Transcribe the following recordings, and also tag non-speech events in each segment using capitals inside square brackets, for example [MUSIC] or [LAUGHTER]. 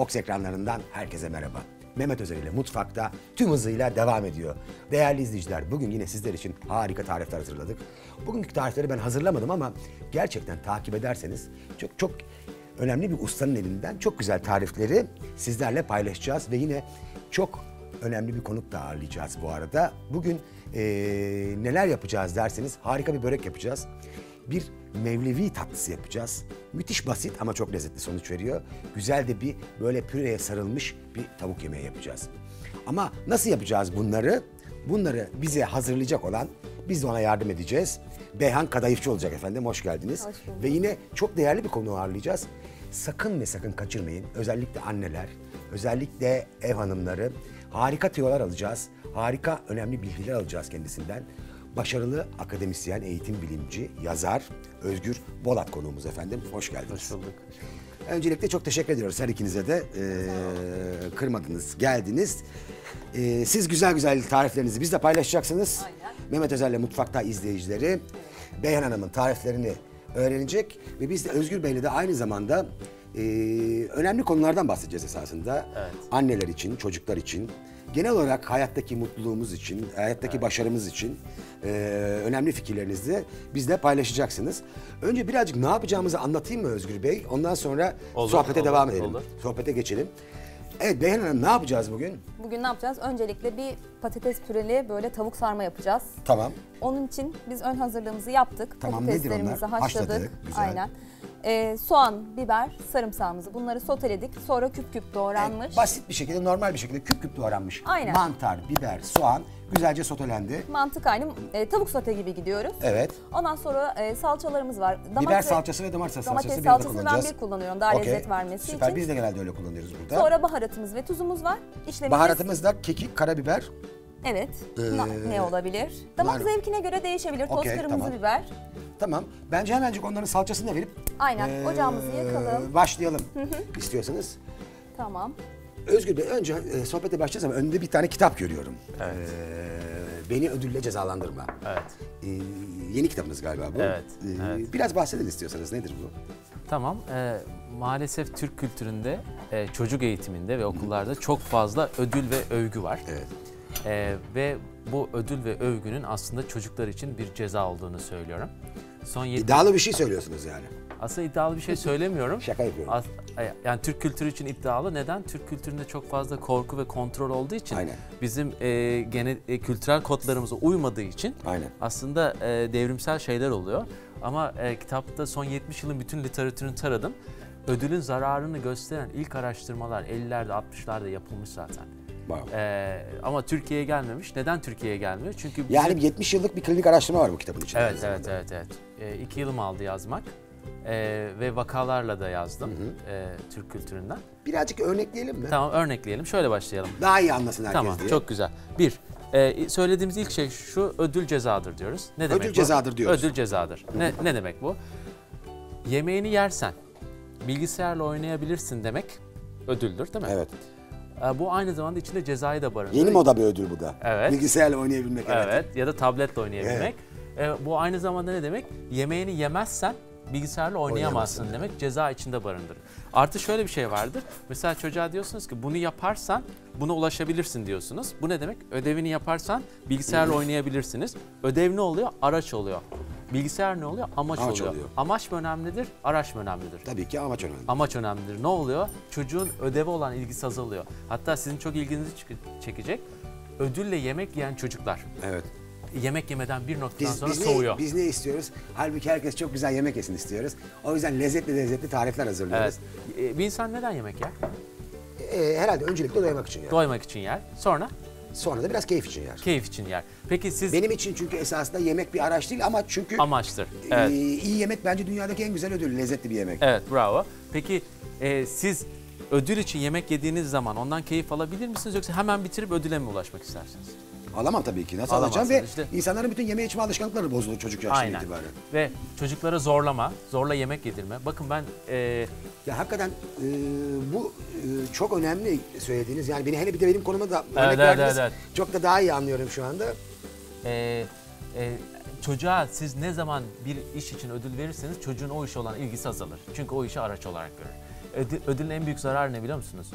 Fox ekranlarından herkese merhaba. Mehmet Özel ile mutfakta tüm hızıyla devam ediyor. Değerli izleyiciler bugün yine sizler için harika tarifler hazırladık. Bugünkü tarifleri ben hazırlamadım ama gerçekten takip ederseniz çok çok önemli bir ustanın elinden çok güzel tarifleri sizlerle paylaşacağız ve yine çok önemli bir konuk da ağırlayacağız bu arada. Bugün eee, neler yapacağız derseniz harika bir börek yapacağız. Bir mevlevi tatlısı yapacağız. Müthiş basit ama çok lezzetli sonuç veriyor. Güzel de bir böyle püreye sarılmış bir tavuk yemeği yapacağız. Ama nasıl yapacağız bunları? Bunları bize hazırlayacak olan biz de ona yardım edeceğiz. Beyhan Kadayıfçı olacak efendim. Hoş geldiniz. Hoş bulduk. Ve yine çok değerli bir konu ağırlayacağız. Sakın ve sakın kaçırmayın. Özellikle anneler, özellikle ev hanımları harika tüyolar alacağız. Harika önemli bilgiler alacağız kendisinden. Başarılı akademisyen, eğitim bilimci, yazar Özgür Bolat konuğumuz efendim. Hoş geldiniz. Hoş bulduk. Öncelikle çok teşekkür ediyoruz her ikinize de. Ee, kırmadınız, geldiniz. Ee, siz güzel güzel tariflerinizi bizle paylaşacaksınız. Aynen. Mehmet Özel'le Mutfakta izleyicileri Beyhan Hanım'ın tariflerini öğrenecek ve biz de Özgür Bey'le de aynı zamanda e, önemli konulardan bahsedeceğiz esasında. Evet. Anneler için, çocuklar için, genel olarak hayattaki mutluluğumuz için, hayattaki başarımız için e, önemli fikirlerinizi bizle paylaşacaksınız. Önce birazcık ne yapacağımızı anlatayım mı Özgür Bey? Ondan sonra Olur, sohbete olur, devam edelim. olur. Sohbete geçelim. Evet Beyhan Hanım ne yapacağız bugün? Bugün ne yapacağız? Öncelikle bir patates püreli böyle tavuk sarma yapacağız. Tamam. Onun için biz ön hazırlığımızı yaptık. Tamam, nedir Patateslerimizi onlar? haşladık. Haşladık, güzel. Aynen. Ee, soğan, biber, sarımsağımızı bunları soteledik. Sonra küp küp doğranmış. Basit bir şekilde, normal bir şekilde küp küp doğranmış. Aynen. Mantar, biber, soğan güzelce sotelendi. Mantık aynı e, tavuk sote gibi gidiyoruz. Evet. Ondan sonra e, salçalarımız var. Domates, Biber salçası ve domates salçası Domates salçasını ben bir kullanıyorum daha Okey, lezzet vermesi Süper. için. Biz de genelde öyle kullanıyoruz burada. Sonra baharatımız ve tuzumuz var. İşlemimiz Baharatımız da kekik, karabiber. Evet. Ee, ne olabilir? Damak nar- zevkine göre değişebilir. Toz Okey, kırmızı tamam. biber. Tamam. Bence hemencik onların salçasını da verip Aynen. ee, Ocağımızı yakalım. Başlayalım istiyorsanız. Tamam. Özgür Bey önce e, sohbete başlayacağız ama önünde bir tane kitap görüyorum. Evet. Ee, beni ödülle cezalandırma. Evet. Ee, yeni kitabınız galiba bu. Evet, Ee, evet. Biraz bahsedin istiyorsanız nedir bu? Tamam. e, maalesef Türk kültüründe, e, çocuk eğitiminde ve okullarda çok fazla ödül ve övgü var. Evet. E, ve bu ödül ve övgünün aslında çocuklar için bir ceza olduğunu söylüyorum. Son yedi- İddialı bir şey söylüyorsunuz yani. Aslında iddialı bir şey söylemiyorum. [LAUGHS] Şaka yapıyorum. As- yani Türk kültürü için iddialı. Neden? Türk kültüründe çok fazla korku ve kontrol olduğu için Aynen. bizim e, gene e, kültürel kodlarımıza uymadığı için Aynen. aslında e, devrimsel şeyler oluyor. Ama e, kitapta son 70 yılın bütün literatürünü taradım. Ödülün zararını gösteren ilk araştırmalar 50'lerde 60'larda yapılmış zaten. Wow. E, ama Türkiye'ye gelmemiş. Neden Türkiye'ye gelmiyor? Çünkü bizim- Yani 70 yıllık bir klinik araştırma var bu kitabın içinde. Evet, evet, evet, evet. E, iki yılım aldı yazmak. E, ve vakalarla da yazdım e, Türk kültüründen. Birazcık örnekleyelim mi? Tamam örnekleyelim. Şöyle başlayalım. Daha iyi anlasın herkes Tamam, diye. çok güzel. Bir, e, söylediğimiz ilk şey şu, ödül cezadır diyoruz. Ne demek bu? cezadır diyoruz. Ödül cezadır. Ne, ne demek bu? Yemeğini yersen, bilgisayarla oynayabilirsin demek ödüldür değil mi? Evet. E, bu aynı zamanda içinde cezayı da barındırır. Yeni moda bir ödül bu da. Evet. Bilgisayarla oynayabilmek. Evet. Evet, ya da tabletle oynayabilmek. E, bu aynı zamanda ne demek? Yemeğini yemezsen bilgisayarla oynayamazsın Oynayamazsın, demek. Ceza içinde barındırır. Artı şöyle bir şey vardır. Mesela çocuğa diyorsunuz ki bunu yaparsan buna ulaşabilirsin diyorsunuz. Bu ne demek? Ödevini yaparsan bilgisayarla oynayabilirsiniz. Ödev ne oluyor? Araç oluyor. Bilgisayar ne oluyor? Amaç, Amaç oluyor. oluyor. Amaç mı önemlidir? Araç mı önemlidir? Tabii ki amaç önemli. Amaç önemlidir. Ne oluyor? Çocuğun ödeve olan ilgisi azalıyor. Hatta sizin çok ilginizi çekecek. Ödülle yemek yiyen çocuklar Evet. yemek yemeden bir noktadan Biz, sonra biz, soğuyor. ne, biz ne istiyoruz? Halbuki herkes çok güzel yemek yesin istiyoruz. O yüzden lezzetli lezzetli tarifler hazırlıyoruz. Evet. E, Bir insan neden yemek yer? Ee, herhalde öncelikle doymak için yer. Doymak için yer. Sonra Sonra da biraz keyif için yer. keyif için yer. Peki siz Benim için çünkü esasında yemek bir araç değil ama çünkü amaçtır. e, Evet. iyi yemek bence dünyadaki en güzel ödül. Lezzetli bir yemek. Evet, bravo. Peki e, siz ödül için yemek yediğiniz zaman ondan keyif alabilir misiniz yoksa hemen bitirip ödüle mi ulaşmak istersiniz? Alamam tabii ki. Nasıl Alamazsın alacağım? Ve işte. insanların bütün yeme içme alışkanlıkları bozulur çocuk yaşından Aynen. itibaren. Ve çocuklara zorlama, zorla yemek yedirme. Bakın ben e, Ya hakikaten e, bu e, çok önemli söylediğiniz. Yani beni hele bir de benim konuma da örnek evet, verdiniz. evet. Çok da daha iyi anlıyorum şu anda. e, e, çocuğa siz ne zaman bir iş için ödül verirseniz çocuğun o işe olan ilgisi azalır. Çünkü o işi araç olarak görür. Ödül, ödülün en büyük zararı ne biliyor musunuz?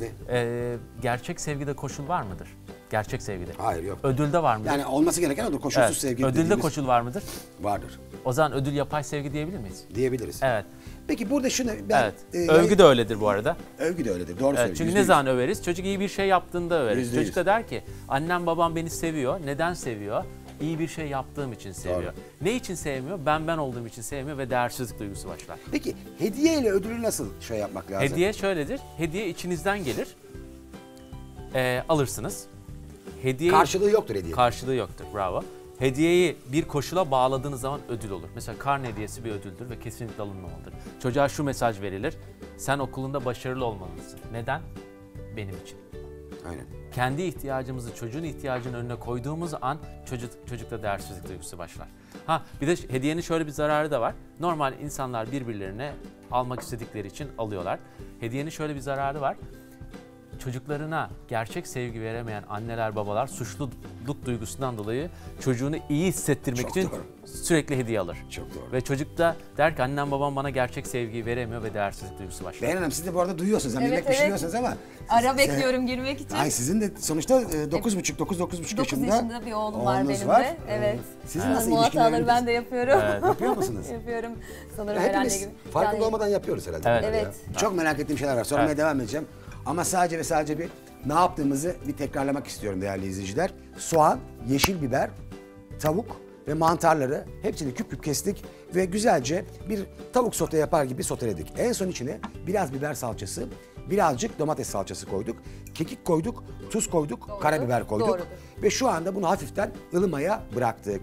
Ne? Ee, gerçek sevgide koşul var mıdır? Gerçek sevgide. Hayır yok. Ödülde var mıdır? Yani olması gereken odur. Koşulsuz Evet. sevgi Ödülde dediğimiz koşul var mıdır? vardır O zaman ödül yapay sevgi diyebilir miyiz? diyebiliriz. Evet. Peki burada şunu ben evet. e, Övgü de öyledir bu arada. övgü de öyledir. Doğru Evet, söylüyorsun. çünkü yüzde ne yüz. zaman överiz? Çocuk iyi bir şey yaptığında överiz. Yüzde Çocuk yüz. da der ki annem babam beni seviyor. Neden seviyor? İyi bir şey yaptığım için seviyor. Ne için sevmiyor? Ben ben olduğum için sevmiyor ve değersizlik duygusu başlar. Peki hediye ile ödülü nasıl şey yapmak lazım? Hediye şöyledir. Hediye içinizden gelir. Ee, alırsınız. Hediye Karşılığı yoktur hediye. karşılığı yoktur. Bravo. Hediyeyi bir koşula bağladığınız zaman ödül olur. Mesela karne hediyesi bir ödüldür ve kesinlikle alınmamalıdır. Çocuğa şu mesaj verilir. Sen okulunda başarılı olmalısın. Neden? Benim için. Aynen. Kendi ihtiyacımızı çocuğun ihtiyacının önüne koyduğumuz an çocuk çocukta değersizlik duygusu başlar. Ha bir de hediyenin şöyle bir zararı da var. Normal insanlar birbirlerine almak istedikleri için alıyorlar. Hediyenin şöyle bir zararı var. Çocuklarına gerçek sevgi veremeyen anneler babalar suçluluk duygusundan dolayı çocuğunu iyi hissettirmek Çok için doğru. sürekli hediye alır. Çok doğru. Ve çocuk da der ki annem babam bana gerçek sevgiyi veremiyor ve değersizlik duygusu başlar. Beyan Hanım siz de bu arada duyuyorsunuz. Hani Evet, yemek evet. pişiriyorsunuz ama. Ara siz- bekliyorum girmek için. Ay sizin de sonuçta 9,5 9 9,5 9 yaşında. yaşında bir oğlum var benim var. de. Evet. Sizin Ee, nasıl hataları ilişkileriniz? ben de yapıyorum. Evet. Yapıyor musunuz? [LAUGHS] yapıyorum. Sanırım Hepimiz gibi. farkında Yani- olmadan yapıyoruz herhalde. Evet. ya. Evet. Çok merak ettiğim şeyler var. Sormaya Evet. devam edeceğim. Ama sadece ve sadece bir ne yaptığımızı bir tekrarlamak istiyorum değerli izleyiciler. Soğan, yeşil biber, tavuk ve mantarları hepsini küp küp kestik ve güzelce bir tavuk sote yapar gibi soteledik. En son içine biraz biber salçası, birazcık domates salçası koyduk. Kekik koyduk, tuz koyduk, Doğru, karabiber koyduk. doğrudur. Ve şu anda bunu hafiften ılımaya bıraktık.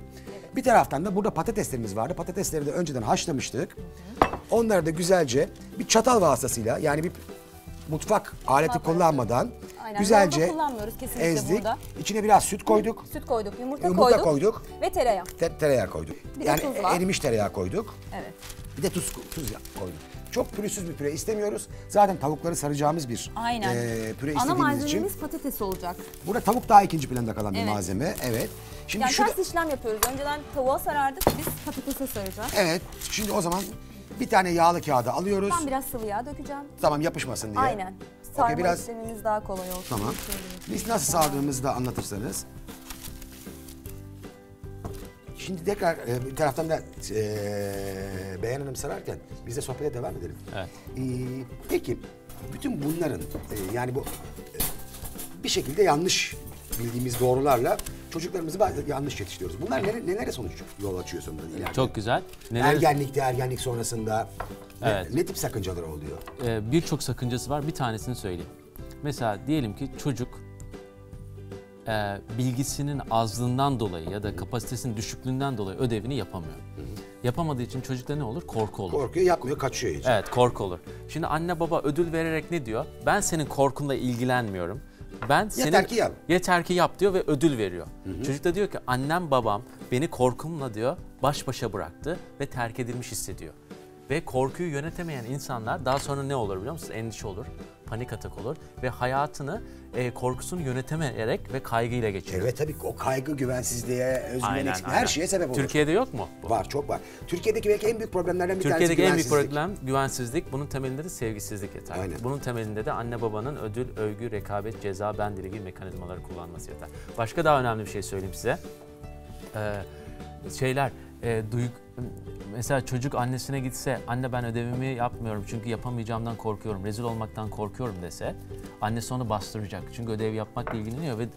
Bir taraftan da burada patateslerimiz vardı. Patatesleri de önceden haşlamıştık. Onları da güzelce bir çatal vasıtasıyla yani bir mutfak aleti Mutfak kullanmadan Aynen, güzelce yoğurda kullanmıyoruz kesinlikle ezdik. burada. İçine biraz süt koyduk. Süt koyduk, yumurta, Yumurta koyduk, koyduk. ve tereyağı. te- tereyağı koyduk. Bir de yani tuz var. erimiş tereyağı koyduk. Evet. Bir de tuz tuz koyduk. Çok pürüzsüz bir püre istemiyoruz. Zaten tavukları saracağımız bir Aynen. eee, püre Ana istediğimiz için. malzememiz patates olacak. Burada tavuk daha ikinci planda kalan bir Evet. malzeme. Evet. Şimdi Yani şurada... ters işlem yapıyoruz. Önceden tavuğa sarardık, biz patatese saracağız. Evet. Şimdi o zaman bir tane yağlı kağıdı alıyoruz. Ben biraz sıvı yağ dökeceğim. Tamam yapışmasın diye. Aynen. Sarma Okey, biraz- işlemimiz daha kolay olsun. Tamam. Biz nasıl sağdığımızı da anlatırsanız. Şimdi tekrar e, bir taraftan da e, Beyan Hanım sararken biz de sohbete devam edelim. Evet. E, peki bütün bunların e, yani bu e, bir şekilde yanlış bildiğimiz doğrularla çocuklarımızı bazen yanlış yetiştiriyoruz. Bunlar nelere, nelere sonuç yol açıyor sonunda ileride? Çok güzel. Neler, Ergenlikte, ergenlik sonrasında ne, Evet. ne tip sakıncalar oluyor? Ee, birçok sakıncası var. Bir tanesini söyleyeyim. Mesela diyelim ki çocuk e, bilgisinin azlığından dolayı ya da kapasitesinin düşüklüğünden dolayı ödevini yapamıyor. Yapamadığı için çocukta ne olur? Korku olur. Korkuyor, yapmıyor, kaçıyor hiç. Evet korku olur. Şimdi anne baba ödül vererek ne diyor? Ben senin korkunla ilgilenmiyorum. Ben senin ki yap. Yeter ki yap diyor ve ödül veriyor. Çocuk da diyor ki annem babam beni korkumla diyor baş başa bıraktı ve terk edilmiş hissediyor. Ve korkuyu yönetemeyen insanlar daha sonra ne olur biliyor musunuz? Endişe olur, panik atak olur ve hayatını e, korkusunu yönetemeyerek ve kaygıyla geçiriyor. Evet tabii o kaygı, güvensizliğe, özgüven eksikliği her şeye sebep olur. Türkiye'de yok mu? bu? Var, çok var. Türkiye'deki belki en büyük problemlerden bir Türkiye'deki tanesi en büyük güvensizlik. problem güvensizlik. Bunun temelinde de sevgisizlik yeter. Aynen. Bunun temelinde de anne babanın ödül, övgü, rekabet, ceza, ben dili gibi mekanizmaları kullanması yeter. Başka daha önemli bir şey söyleyeyim size. Ee, şeyler, e, duygu, mesela çocuk annesine gitse, anne ben ödevimi yapmıyorum çünkü yapamayacağımdan korkuyorum, rezil olmaktan korkuyorum dese, annesi onu bastıracak. Çünkü ödev yapmakla ilgileniyor ve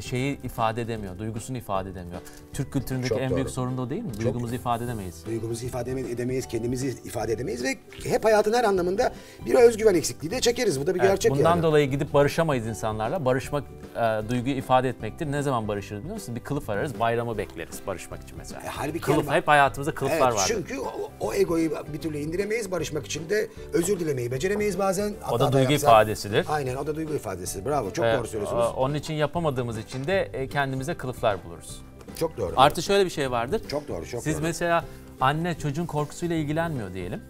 şeyi ifade edemiyor, duygusunu ifade edemiyor. Türk kültüründeki Çok en doğru. büyük sorun da o değil mi? Duygumuzu ifade edemeyiz. Duygumuzu ifade eme- edemeyiz, kendimizi ifade edemeyiz ve hep hayatın her anlamında bir özgüven eksikliği de çekeriz. Bu da bir Evet, gerçek bundan yani. dolayı gidip barışamayız insanlarla. Barışmak e, duyguyu ifade etmektir. Ne zaman barışırız biliyor musunuz? Bir kılıf ararız, bayramı bekleriz barışmak için mesela. E, halbuki Kılıf, yani- hep hayatımızda kılıflar Evet, vardır. çünkü o, o egoyu bir türlü indiremeyiz. Barışmak için de özür dilemeyi beceremeyiz bazen. O da duygu yapsak- ifadesidir. Aynen o da duygu ifadesi. Bravo çok E, doğru söylüyorsunuz. e, Onun için yapamadığımız için de e, kendimize kılıflar buluruz. çok doğru. Artı şöyle bir şey vardır. Çok doğru, çok Siz doğru. mesela anne çocuğun korkusuyla ilgilenmiyor diyelim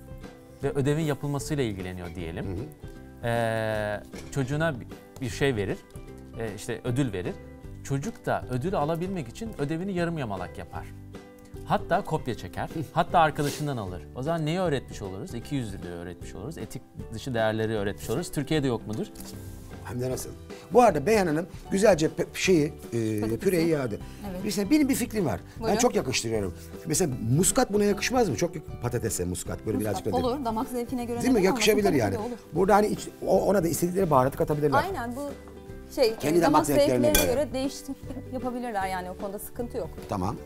ve ödevin yapılmasıyla ilgileniyor diyelim. Ee, çocuğuna bir- şey verir, e, işte ödül verir. Çocuk da ödülü alabilmek için ödevini yarım yamalak yapar. Hatta kopya çeker. Hatta arkadaşından alır. O zaman neyi öğretmiş oluruz? İki yüzlülüğü öğretmiş oluruz. Etik dışı değerleri öğretmiş oluruz. Türkiye'de yok mudur? Hem de nasıl? Bu arada Beyhan Hanım güzelce şeyi, e, püreyi yağdı. Evet. Mesela benim bir fikrim var. Ben Buyurun. çok yakıştırıyorum. Mesela muskat buna yakışmaz mı? Çok patatese muskat böyle birazcık da. Olur damak zevkine göre Değil mi? Yakışabilir yani. Olur. Burada hani iç- ona da istedikleri baharatı katabilirler. Aynen bu şey Kendi damak damak zevklerine göre. göre değişiklik yapabilirler yani o konuda sıkıntı yok. Tamam.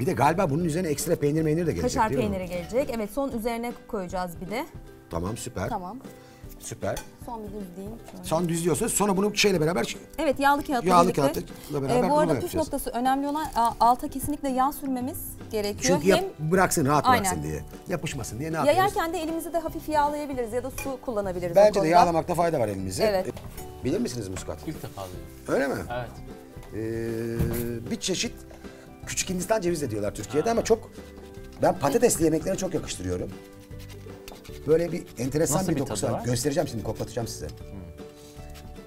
Bir de galiba bunun üzerine ekstra peynir meynir de gelecek Kaşar mi? peyniri gelecek. Evet son üzerine koyacağız bir de. Tamam süper. Tamam. Süper. Son bir düzleyeyim. şöyle. Son düzlüyorsunuz sonra bunu şeyle beraber Evet yağlı kağıtla Yağlı birlikte. kağıtla beraber Ee, bu bunu arada püf yapacağız. noktası önemli olan alta kesinlikle yağ sürmemiz gerekiyor. çünkü yap, Hem bıraksın rahat Aynen. bıraksın diye. Yapışmasın diye ne yapıyoruz? yayarken de elimizi de hafif yağlayabiliriz ya da su kullanabiliriz. Bence de yağlamakta fayda var elimize. Evet. E, Bilir misiniz muskat? İlk defa duyuyorum. Öyle mi? Evet. Ee, bir çeşit küçük Hindistan cevizi de diyorlar Türkiye'de ama çok ben patatesli yemeklere çok yakıştırıyorum. Böyle bir enteresan Nasıl bir bir dokusu var. var? Göstereceğim şimdi koklatacağım size.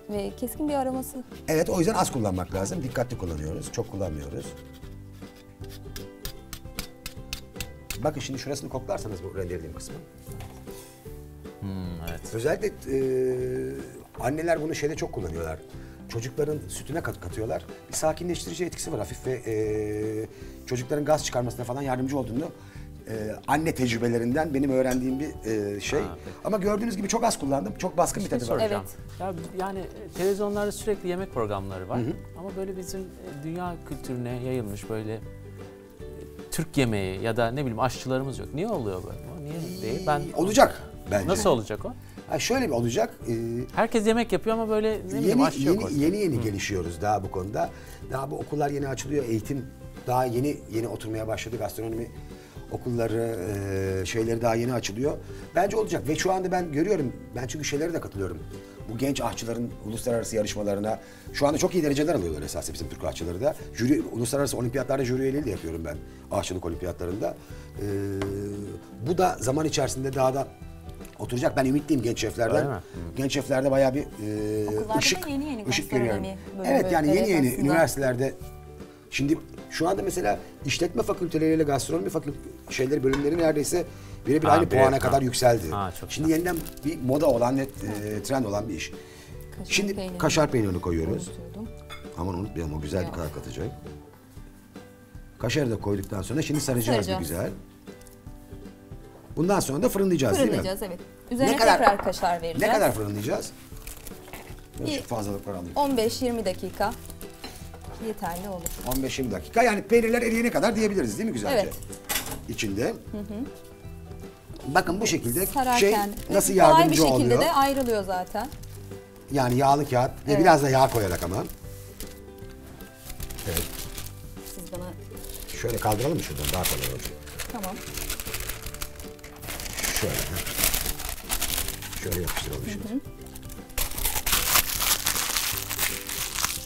Ve keskin bir aroması. Evet o yüzden az kullanmak lazım. Dikkatli kullanıyoruz. Çok kullanmıyoruz. Bakın şimdi şurasını koklarsanız bu rendelediğim kısmı. Hmm, evet. Özellikle e, anneler bunu şeyde çok kullanıyorlar. Çocukların sütüne kat katıyorlar. Bir sakinleştirici etkisi var hafif ve e, çocukların gaz çıkarmasına falan yardımcı olduğunu e, anne tecrübelerinden benim öğrendiğim bir e, şey. Ama gördüğünüz gibi çok az kullandım. Çok baskın bir tadı var. Evet. Ya yani e, televizyonlarda sürekli yemek programları var. Ama böyle bizim e, dünya kültürüne yayılmış böyle e, Türk yemeği ya da ne bileyim aşçılarımız yok. Niye oluyor böyle? Niye değil? Ben Olacak bence. Nasıl olacak o? Ha, şöyle bir olacak. e, Herkes yemek yapıyor ama böyle ne bileyim yeni aşçı yok. yeni, yeni yeni gelişiyoruz daha bu konuda. Daha bu okullar yeni açılıyor. Eğitim daha yeni yeni oturmaya başladı. Gastronomi okulları e, şeyleri daha yeni açılıyor. Bence olacak ve şu anda ben görüyorum. Ben çünkü şeylere de katılıyorum. Bu genç aşçıların uluslararası yarışmalarına şu anda çok iyi dereceler alıyorlar esas bizim Türk aşçıları da. Jüri, uluslararası olimpiyatlarda jüri üyeliği de yapıyorum ben aşçılık olimpiyatlarında. E, bu da zaman içerisinde daha da oturacak. Ben ümitliyim genç şeflerden. Genç şeflerde bayağı bir e, Okullarda ışık, yeni yeni ışık görüyorum. bölümü, Evet yani yeni yeni aslında. üniversitelerde şimdi şu anda mesela işletme fakülteleriyle gastronomi fakül şeyleri bölümleri neredeyse birebir aynı puana ha. kadar yükseldi. Ha, çok Şimdi yeniden bir moda olan ve e, trend olan bir iş. Kaşar Şimdi peynirini kaşar peynirini koyuyoruz. Aman unutmayalım o güzel bir karar katacak. Kaşarı da koyduktan sonra şimdi saracağız bir Saracağız. güzel. Bundan sonra da fırınlayacağız, değil mi? Fırınlayacağız evet. Üzerine Ne kadar- tekrar kaşar vereceğiz. Ne kadar fırınlayacağız? Bir- şu fazlalıkları alayım. 15-20 dakika yeterli olur. 15-20 dakika. Yani peynirler eriyene kadar diyebiliriz değil mi güzelce? Evet. İçinde. Bakın bu şekilde Sararken şey nasıl kolay bir yardımcı şekilde oluyor. de ayrılıyor zaten. Yani yağlı kağıt ve Evet. biraz da yağ koyarak ama. Evet. Siz bana Şöyle kaldıralım mı şuradan daha kolay olacak. tamam. Şöyle. Şöyle yapıştıralım şimdi.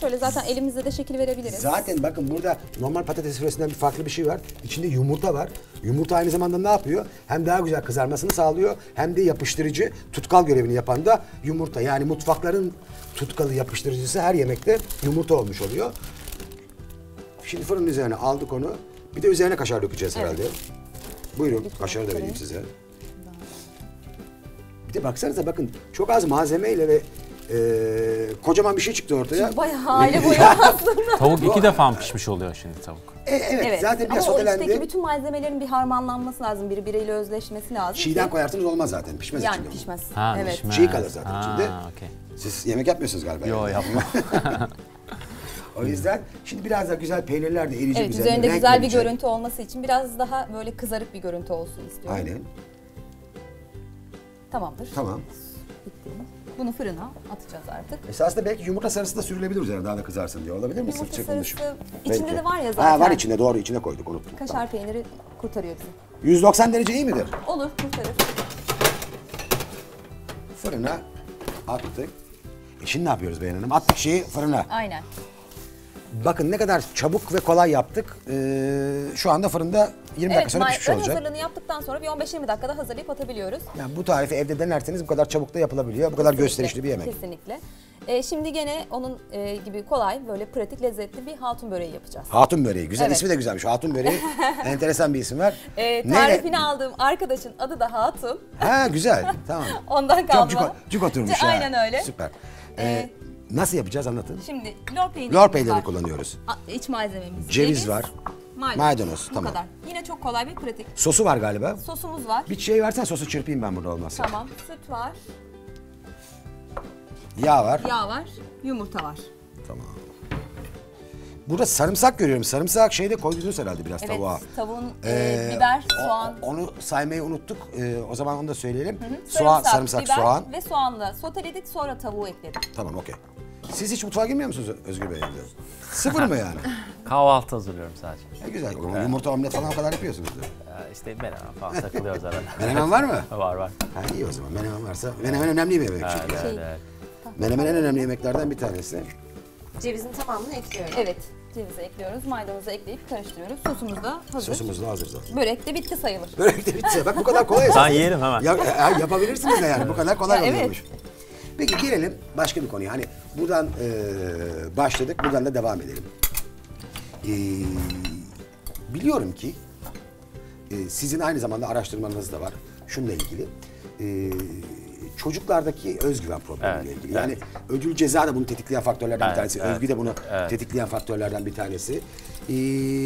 Şöyle zaten elimizle de şekil verebiliriz. Zaten bakın burada normal patates püresinden bir farklı bir şey var. İçinde yumurta var. Yumurta aynı zamanda ne yapıyor? Hem daha güzel kızarmasını sağlıyor hem de yapıştırıcı, tutkal görevini yapan da yumurta. Yani mutfakların tutkalı yapıştırıcısı her yemekte yumurta olmuş oluyor. Şimdi fırının üzerine aldık onu. Bir de üzerine kaşar dökeceğiz Evet. herhalde. Buyurun Lütfen kaşarı da vereyim size. Bir de baksanıza bakın çok az malzemeyle ve eee, kocaman bir şey çıktı ortaya. Bayağı aile boyu [LAUGHS] aslında. Tavuk iki defa mı pişmiş oluyor şimdi tavuk? E, evet, Evet. zaten biraz Ama sotelendi. içteki bütün malzemelerin bir harmanlanması lazım. Birbiriyle özleşmesi lazım. Çiğden ki- koyarsanız olmaz zaten. Pişmez Yani içinde. pişmez. Ha, evet. pişmez. Çiğ kalır zaten Ha, içinde. okey. Siz yemek yapmıyorsunuz galiba. Yo yani. yapma. [LAUGHS] [LAUGHS] O yüzden şimdi biraz daha güzel peynirler de eriyecek Evet üzerinde renk güzel bir verecek. görüntü olması için biraz daha böyle kızarık bir görüntü olsun istiyorum. Aynen. Tamamdır. Tamam. Bitti. Bunu fırına atacağız artık. Esasında belki yumurta sarısı da sürülebilir üzerine daha da kızarsın diye. Olabilir mi? Yumurta sarısı içinde Belki. de var ya Ha zaten. var içinde doğru içine koyduk unuttum. Kaşar peyniri kurtarıyor bizi. Tamam. 190 derece iyi midir? Olur kurtarır. Fırına attık. E şimdi ne yapıyoruz Beyan Hanım? Attık şeyi fırına. Aynen. Bakın ne kadar çabuk ve kolay yaptık. Ee, şu anda fırında 20 dakika sonra pişmiş ön olacak. hazırlığını yaptıktan sonra bir 15-20 dakikada hazırlayıp atabiliyoruz. Yani bu tarifi evde denerseniz bu kadar çabuk da yapılabiliyor. Bu kadar gösterişli bir yemek. Kesinlikle. E, şimdi gene onun e, gibi kolay, böyle pratik, lezzetli bir hatun böreği yapacağız. Hatun böreği. Güzel Evet. ismi de güzelmiş. Hatun böreği. [LAUGHS] Enteresan bir isim var. E, Neyle- tarifini aldığım arkadaşın adı da Hatun. Ha güzel. Tamam. [LAUGHS] Ondan kalma. Çok cuk, cuk oturmuş [LAUGHS] ha. Aynen öyle. Süper. Ee, Ee, nasıl yapacağız anlatın. Şimdi lor peyniri Lor peynirini var. kullanıyoruz. A- İç malzememiz. Ceviz var. Maydanoz. Maydanoz, Bu tamam. kadar. Yine çok kolay bir pratik. Sosu var galiba. Sosumuz var. Bir şey versen sosu çırpayım ben burada olmazsa. Tamam. Süt var. Yağ var. Yağ var. Yumurta var. Tamam. Burada sarımsak görüyorum. Sarımsak şeyde koydunuz herhalde biraz Evet. tavuğa. Tavuğun e, Ee, biber, o- soğan, onu saymayı unuttuk. Ee, o zaman onu da söyleyelim. Soğan, sarımsak, biber soğan. ve soğanla soteledik sonra tavuğu ekledik. Tamam okey. Siz hiç mutfağa girmiyor musunuz Özgür Bey? evde? Sıfır mı yani? [LAUGHS] Kahvaltı hazırlıyorum sadece. Ne güzel. O zaman Yumurta omlet falan o kadar yapıyorsunuz. da. Ee, işte menemen falan takılıyoruz arada. [LAUGHS] Menemen var mı? var var. Ha iyi o zaman. Menemen varsa. Menemen önemli bir yemek çünkü. Evet, yani. evet. Menemen en önemli yemeklerden bir tanesi. Cevizin tamamını ekliyorum. Evet. Cevizi ekliyoruz, maydanozu ekleyip karıştırıyoruz. Sosumuz da hazır. Sosumuz da hazır zaten. Börek de bitti sayılır. Börek de bitse. Bak bu kadar kolay. Ben yiyelim hemen. Ya, ya- yapabilirsiniz de yani bu kadar kolay Ya, evet. Peki gelelim başka bir konuya. Hani buradan e, başladık, buradan da devam edelim. E, biliyorum ki e, sizin aynı zamanda araştırmanız da var. Şununla ilgili. E, çocuklardaki özgüven problemiyle Evet, ilgili. Yani ödül ceza da bunu tetikleyen faktörlerden bir Evet, tanesi. evet, Övgü de bunu evet. tetikleyen faktörlerden bir tanesi. E,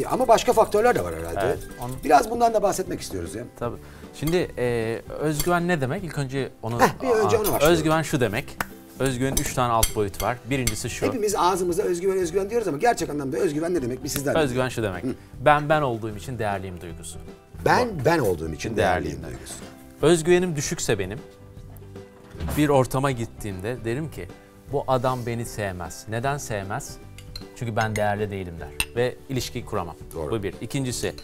ama başka faktörler de var herhalde. Evet, onu- Biraz bundan da bahsetmek istiyoruz ya. Tabii. Şimdi e, özgüven ne demek? İlk önce onu... Heh, bir önce ona başlayalım. Özgüven şu demek. Özgüvenin üç tane alt boyut var. Birincisi şu. Hepimiz ağzımızda özgüven özgüven diyoruz ama gerçek anlamda özgüven ne demek bir sizden. Özgüven şu demek. Ben ben olduğum için değerliyim duygusu. Ben ben olduğum için değerliyim Değerliyim. duygusu. Özgüvenim düşükse benim bir ortama gittiğimde derim ki bu adam beni sevmez. Neden sevmez? Çünkü ben değerli değilim der. Ve ilişkiyi kuramam. Doğru. Bu bir. İkincisi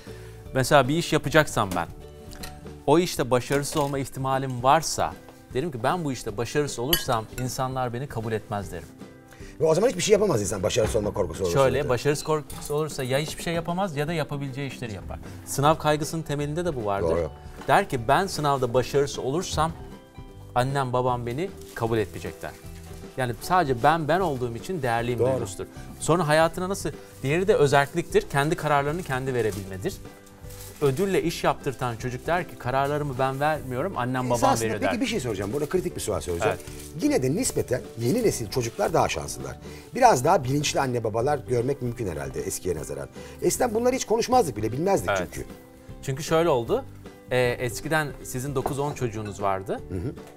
mesela bir iş yapacaksam ben o işte başarısız olma ihtimalim varsa derim ki ben bu işte başarısız olursam insanlar beni kabul etmez derim. Ve o zaman hiçbir şey yapamaz insan başarısız olma korkusu olursa. Şöyle başarısız korkusu olursa ya hiçbir şey yapamaz ya da yapabileceği işleri yapar. Sınav kaygısının temelinde de bu vardır. Doğru. Der ki ben sınavda başarısız olursam annem babam beni kabul etmeyecekler. Yani sadece ben ben olduğum için değerliyim duygusudur. Sonra hayatına nasıl? Diğeri de özelliktir. Kendi kararlarını kendi verebilmedir. Ödülle iş yaptırtan çocuk der ki kararlarımı ben vermiyorum annem babam Esasında veriyor der. peki bir şey soracağım. Burada kritik bir soru soracağım. Yine de nispeten yeni nesil çocuklar daha şanslılar. Biraz daha bilinçli anne babalar görmek mümkün herhalde eskiye nazaran. Eskiden bunları hiç konuşmazdık bile bilmezdik Evet. çünkü. Çünkü şöyle oldu. Ee, eskiden sizin 9-10 çocuğunuz vardı.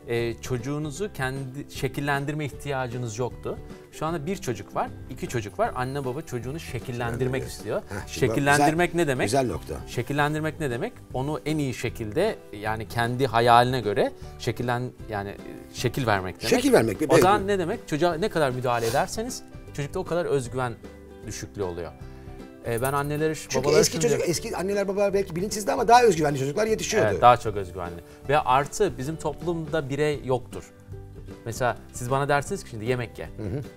Ee, çocuğunuzu kendi şekillendirme ihtiyacınız yoktu. Şu anda bir çocuk var, iki çocuk var. Anne baba çocuğunu şekillendirmek istiyor. Heh, şekillendirmek güzel- ne demek? Güzel nokta. Şekillendirmek ne demek? Onu en iyi şekilde yani kendi hayaline göre şekillen yani e, şekil vermek demek. Şekil vermek, O zaman ne demek? Çocuğa ne kadar müdahale ederseniz çocukta o kadar özgüven düşüklüğü oluyor. Ee, ben annelere, Çünkü babalara eski çocuk, diyorum. eski anneler babalar belki bilinçsizdi ama daha özgüvenli çocuklar yetişiyordu. Evet, daha çok özgüvenli. Ve artı bizim toplumda birey yoktur. Mesela siz bana dersiniz ki şimdi yemek ye.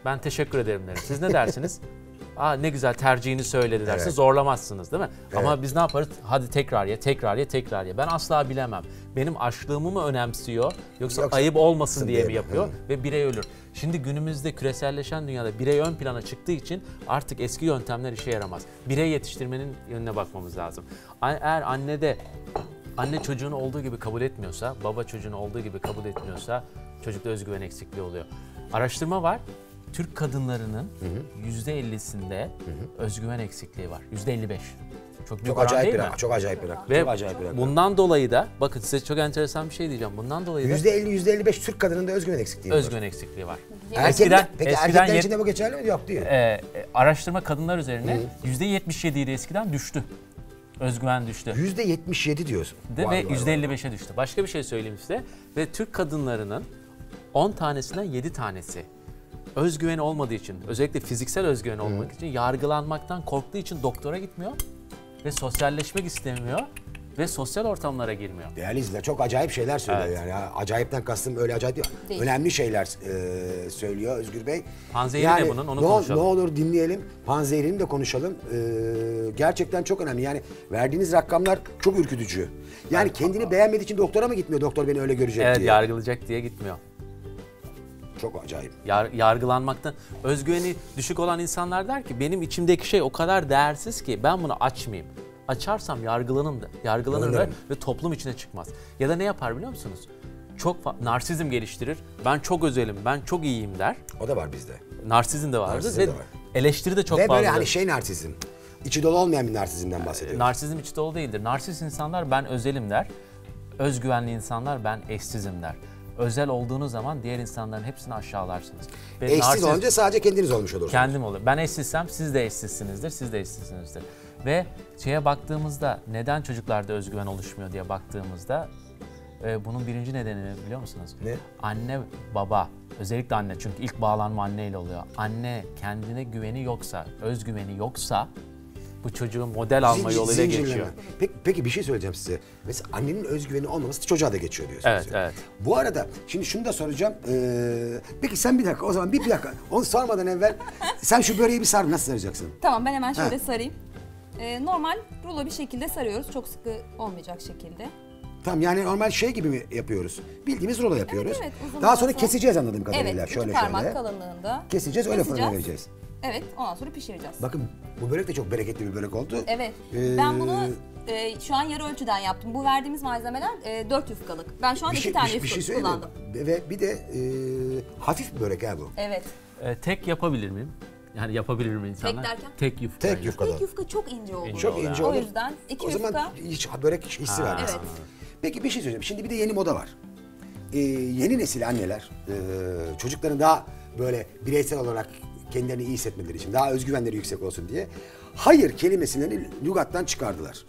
Ben teşekkür ederim derim. Siz ne dersiniz? [LAUGHS] Aa ne güzel tercihini söyledi dersiniz. Evet. Zorlamazsınız değil mi? Ama biz ne yaparız? Hadi tekrar ye, tekrar ye, tekrar ye. Ben asla bilemem. Benim açlığımı mı önemsiyor yoksa, Yoksa ayıp olmasın diye mi yapıyor? Hı. Ve birey ölür. Şimdi günümüzde küreselleşen dünyada birey ön plana çıktığı için artık eski yöntemler işe yaramaz. Birey yetiştirmenin yönüne bakmamız lazım. Eğer annede Anne çocuğunu olduğu gibi kabul etmiyorsa, baba çocuğunu olduğu gibi kabul etmiyorsa çocukta özgüven eksikliği oluyor. Araştırma var. Türk kadınlarının yüzde 50'sinde özgüven eksikliği var. Yüzde 55. Çok büyük Çok oran acayip değil bir mi? rakam. Çok acayip bir rakam. Ve çok acayip bir rakam. bundan dolayı da bakın size çok enteresan bir şey diyeceğim. Bundan dolayı da Yüzde 50, yüzde 55 Türk kadınında özgüven eksikliği var. özgüven eksikliği var. Erkekler, peki eskiden erkekler yet- için de bu geçerli mi? Yok değil. e, e, araştırma kadınlar üzerine yüzde 77 idi eskiden düştü. Özgüven düştü. Yüzde 77 diyorsun. De Vay ve vay vay. %55'e düştü. Başka bir şey söyleyeyim size. Ve Türk kadınlarının 10 tanesinden 7 tanesi özgüveni olmadığı için, özellikle fiziksel özgüveni olmak için yargılanmaktan korktuğu için doktora gitmiyor ve sosyalleşmek istemiyor ve sosyal ortamlara girmiyor. Değerli izleyiciler çok acayip şeyler söylüyor Evet. yani. Acayipten kastım öyle acayip değil. Değil. Önemli şeyler e, söylüyor Özgür Bey. Panzehiri ne bunun? Onu ne, ol- konuşalım. Ne olur dinleyelim. Panzehrini de konuşalım. E, gerçekten çok önemli. Yani verdiğiniz rakamlar çok ürkütücü. Yani kendini beğenmediği için doktora mı gitmiyor doktor beni öyle görecek Evet diye. yargılayacak diye gitmiyor. Çok acayip. Yar- yargılanmaktan özgüveni düşük olan insanlar der ki benim içimdeki şey o kadar değersiz ki ben bunu açmayayım. Açarsam yargılanırım, da- yargılanır ve, ve toplum içine çıkmaz. Ya da ne yapar biliyor musunuz? Çok narsizm geliştirir. Ben çok özelim, ben çok iyiyim der. O da var bizde. Narsizm de vardır Narsizm ve de var. eleştiri de çok Ve fazla. böyle hani şey narsizm. İçi dolu olmayan bir narsizmden bahsediyor. Narsizm içi dolu değildir. Narsist insanlar ben özelim der. Özgüvenli insanlar ben eşsizim der. Özel olduğunuz zaman diğer insanların hepsini aşağılarsınız. Ve Eşsiz narsist- olunca sadece kendiniz olmuş olursunuz. Kendim olur. Ben eşsizsem siz de eşsizsinizdir, siz de eşsizsinizdir. Ve şeye baktığımızda neden çocuklarda özgüven oluşmuyor diye baktığımızda e, bunun birinci nedeni ne biliyor musunuz? Ne? Anne, baba, özellikle anne çünkü ilk bağlanma anneyle oluyor. Anne kendine güveni yoksa, özgüveni yoksa bu çocuğun model alma Zincir- yoluyla zincirleme. geçiyor. Peki, peki bir şey söyleyeceğim size. Mesela annenin özgüveni olmaması çocuğa da geçiyor diyorsunuz. Evet, evet. Bu arada şimdi şunu da soracağım. Ee, peki sen bir dakika o zaman bir, bir dakika. Onu sormadan evvel sen şu böreği bir sar. Nasıl saracaksın? Tamam ben hemen şöyle Ha. sarayım. Ee, normal rulo bir şekilde sarıyoruz. Çok sıkı olmayacak şekilde. Tamam yani normal şey gibi mi yapıyoruz? Bildiğimiz rulo yapıyoruz. Evet, uzun Daha sonra keseceğiz anladığım kadarıyla. Evet, şöyle parmak şöyle. kalınlığında. Keseceğiz öyle fırına vereceğiz. Evet, ondan sonra pişireceğiz. Bakın bu börek de çok bereketli bir börek oldu. Evet, Ee, ben bunu e, şu an yarı ölçüden yaptım. Bu verdiğimiz malzemeler e, 4 yufkalık. Ben şu an bir iki şey, tane bir, bir yufka şey söyleyeyim mi? kullandım. Ve bir de e, hafif bir börek ha bu. Evet. E, tek yapabilir miyim? Yani yapabilir mi insanlar? derken? Tek yufka. Tek yufkadan. İlk yufka çok ince oldu. İnce Çok oluyor. ince O olur. yüzden iki o zaman yufka. hiç börek hissi vermez. Evet. Peki bir şey söyleyeceğim. Şimdi bir de yeni moda var. Ee, yeni nesil anneler e, çocukların daha böyle bireysel olarak kendilerini iyi hissetmeleri için, daha özgüvenleri yüksek olsun diye hayır kelimesini lügattan çıkardılar.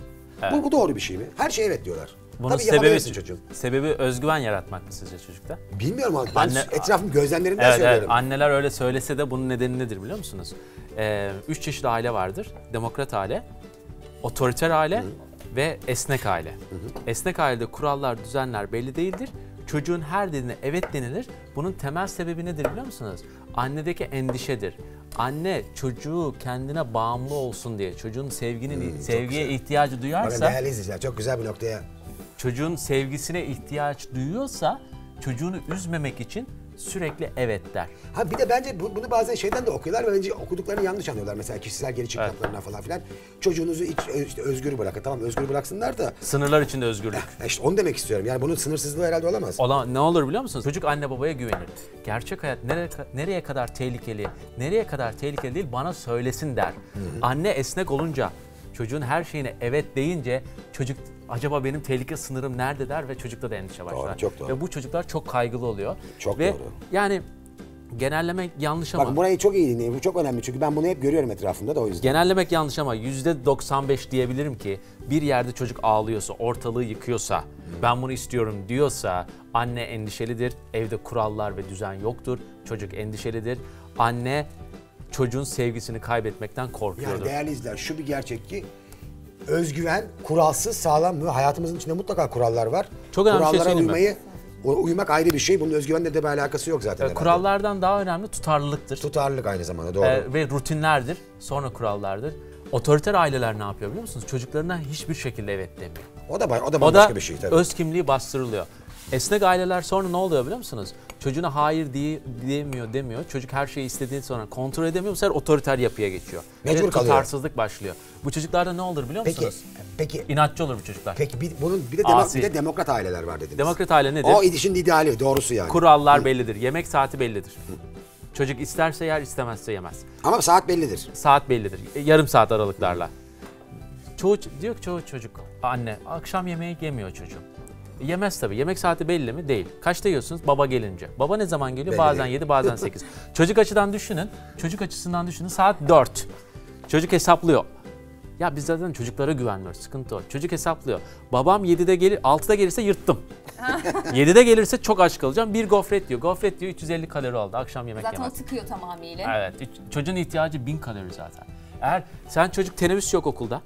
Bu, bu doğru bir şey mi? Her şey evet diyorlar. Bunun Tabii sebebi, çocuğum. sebebi özgüven yaratmak mı sizce çocukta? Bilmiyorum ama ben Anne- etrafım gözlemlerimden Evet, evet, söylüyorum. anneler öyle söylese de bunun nedeni nedir biliyor musunuz? Ee, üç çeşit aile vardır. Demokrat aile, otoriter aile ve esnek aile. Esnek ailede kurallar, düzenler belli değildir. Çocuğun her dediğine evet denilir. Bunun temel sebebi nedir biliyor musunuz? Annedeki endişedir. Anne çocuğu kendine bağımlı olsun diye, çocuğun sevginin sevgiye ihtiyacı Bakın duyarsa, değerli izleyiciler çok güzel bir noktaya çocuğun sevgisine ihtiyaç duyuyorsa çocuğunu üzmemek için sürekli evet der. Ha bir de bence bu- bunu bazen şeyden de okuyorlar ve bence okuduklarını yanlış anlıyorlar. Mesela kişisel gelişim kitaplarına falan filan. Çocuğunuzu iç, işte özgür bırakın. Tamam özgür bıraksınlar da Sınırlar içinde özgürlük. Ya işte onu demek istiyorum. Yani bunun sınırsızlığı herhalde olamaz. Olan ne olur biliyor musunuz? Çocuk anne babaya güvenir. Gerçek hayat nereye, nereye kadar tehlikeli, nereye kadar tehlikeli değil bana söylesin der. Anne esnek olunca, çocuğun her şeyine evet deyince çocuk acaba benim tehlike sınırım nerede der ve çocukta da endişe başlar. çok doğru. Ve bu çocuklar çok kaygılı oluyor. Çok ve doğru. Yani genellemek yanlış ama. Bakın burayı çok iyi dinleyin. Bu çok önemli çünkü ben bunu hep görüyorum etrafımda da o yüzden. Genellemek yanlış ama yüzde 95 diyebilirim ki bir yerde çocuk ağlıyorsa, ortalığı yıkıyorsa, ben bunu istiyorum diyorsa anne endişelidir, evde kurallar ve düzen yoktur, çocuk endişelidir. Anne çocuğun sevgisini kaybetmekten korkuyordur. Yani değerli izler şu bir gerçek ki özgüven kuralsız sağlam ve hayatımızın içinde mutlaka kurallar var. Çok önemli şey Kurallara mi? uymayı o- uymak ayrı bir şey. Bunun özgüvenle de bir alakası yok zaten. Ee, herhalde. Kurallardan daha önemli tutarlılıktır tutarlılık aynı zamanda doğru. Ee, ve rutinlerdir, sonra kurallardır. Otoriter aileler ne yapıyor biliyor musunuz? Çocuklarına hiçbir şekilde evet demiyor. o da o da bambaşka bir şey tabii. öz kimliği bastırılıyor. Esnek aileler sonra ne oluyor biliyor musunuz? Çocuğuna hayır diye, diyemiyor demiyor. Çocuk her şeyi istediğini sonra kontrol edemiyor. Bu sefer otoriter yapıya geçiyor. Mecbur Ve kalıyor. tutarsızlık başlıyor. Bu çocuklarda ne olur biliyor Peki musunuz? peki İnatçı olur bu çocuklar. peki bir, bunun bir de, demo- Asi. bir de demokrat aileler var dediniz. Demokrat aile nedir? O işin ideali doğrusu yani. Kurallar bellidir. Yemek saati bellidir. Çocuk isterse yer istemezse yemez. Ama saat bellidir. Saat bellidir. Yarım saat aralıklarla. Çoğu diyor ki çoğu çocuk anne akşam yemeği yemiyor çocuğum. Yemez tabii. Yemek saati belli mi? Değil. Kaçta yiyorsunuz? Baba gelince. Baba ne zaman geliyor? Belli bazen değil. 7, bazen [LAUGHS] 8. çocuk açıdan düşünün. Çocuk açısından düşünün. Saat 4. Çocuk hesaplıyor. Ya biz zaten çocuklara güvenmiyoruz. Sıkıntı o. Çocuk hesaplıyor. Babam 7'de gelir, 6'da gelirse yırttım. [LAUGHS] 7'de gelirse çok aç kalacağım. Bir gofret diyor. Gofret diyor 350 kalori aldı. Akşam yemek Zaten o yemez. tıkıyor tamamıyla. Evet. Çocuğun ihtiyacı 1000 kalori zaten. Eğer sen çocuk teneffüs yok okulda.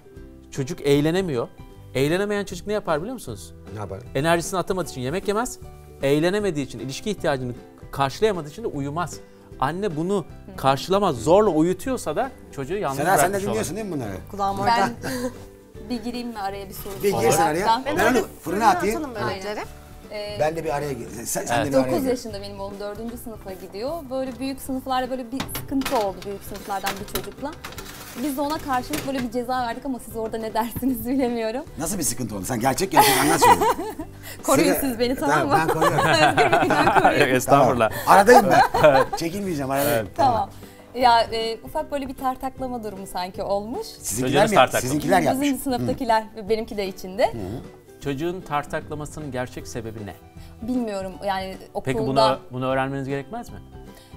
Çocuk eğlenemiyor. Eğlenemeyen çocuk ne yapar biliyor musunuz? Ne yapar? Enerjisini atamadığı için yemek yemez. Eğlenemediği için, ilişki ihtiyacını karşılayamadığı için de uyumaz. Anne bunu karşılamaz, zorla uyutuyorsa da çocuğu yalnız Sena sen de bırakmış dinliyorsun değil mi bunları? Kulağım orada. Ben [LAUGHS] bir gireyim mi araya bir soru Bir gir sen araya. Ben Ben onu fırına atayım. börekleri. Ee, Ben de bir araya gir- sen, sen de bir araya 9 gir. yaşında benim oğlum 4. sınıfa gidiyor. Böyle büyük sınıflarda böyle bir sıkıntı oldu büyük sınıflardan bir çocukla. Biz de ona karşılık böyle bir ceza verdik ama siz orada ne dersiniz [LAUGHS] bilemiyorum. Nasıl bir sıkıntı oldu? Sen gerçek gerçek anlat şunu. [LAUGHS] Koruyun Size- siz beni tamam mı? Ben koruyorum. [LAUGHS] Yok, Estağfurullah. Tamam. Aradayım ben. Çekinmeyeceğim aradayım. Tamam. Ya e, ufak böyle bir tartaklama durumu sanki olmuş. Sizinkiler mi? tartaklı. Sizinkiler yapmış. Bizim sınıftakiler ve benimki de içinde. Çocuğun tartaklamasının gerçek sebebi ne? Bilmiyorum yani okulda. Peki bunu bunu öğrenmeniz gerekmez mi?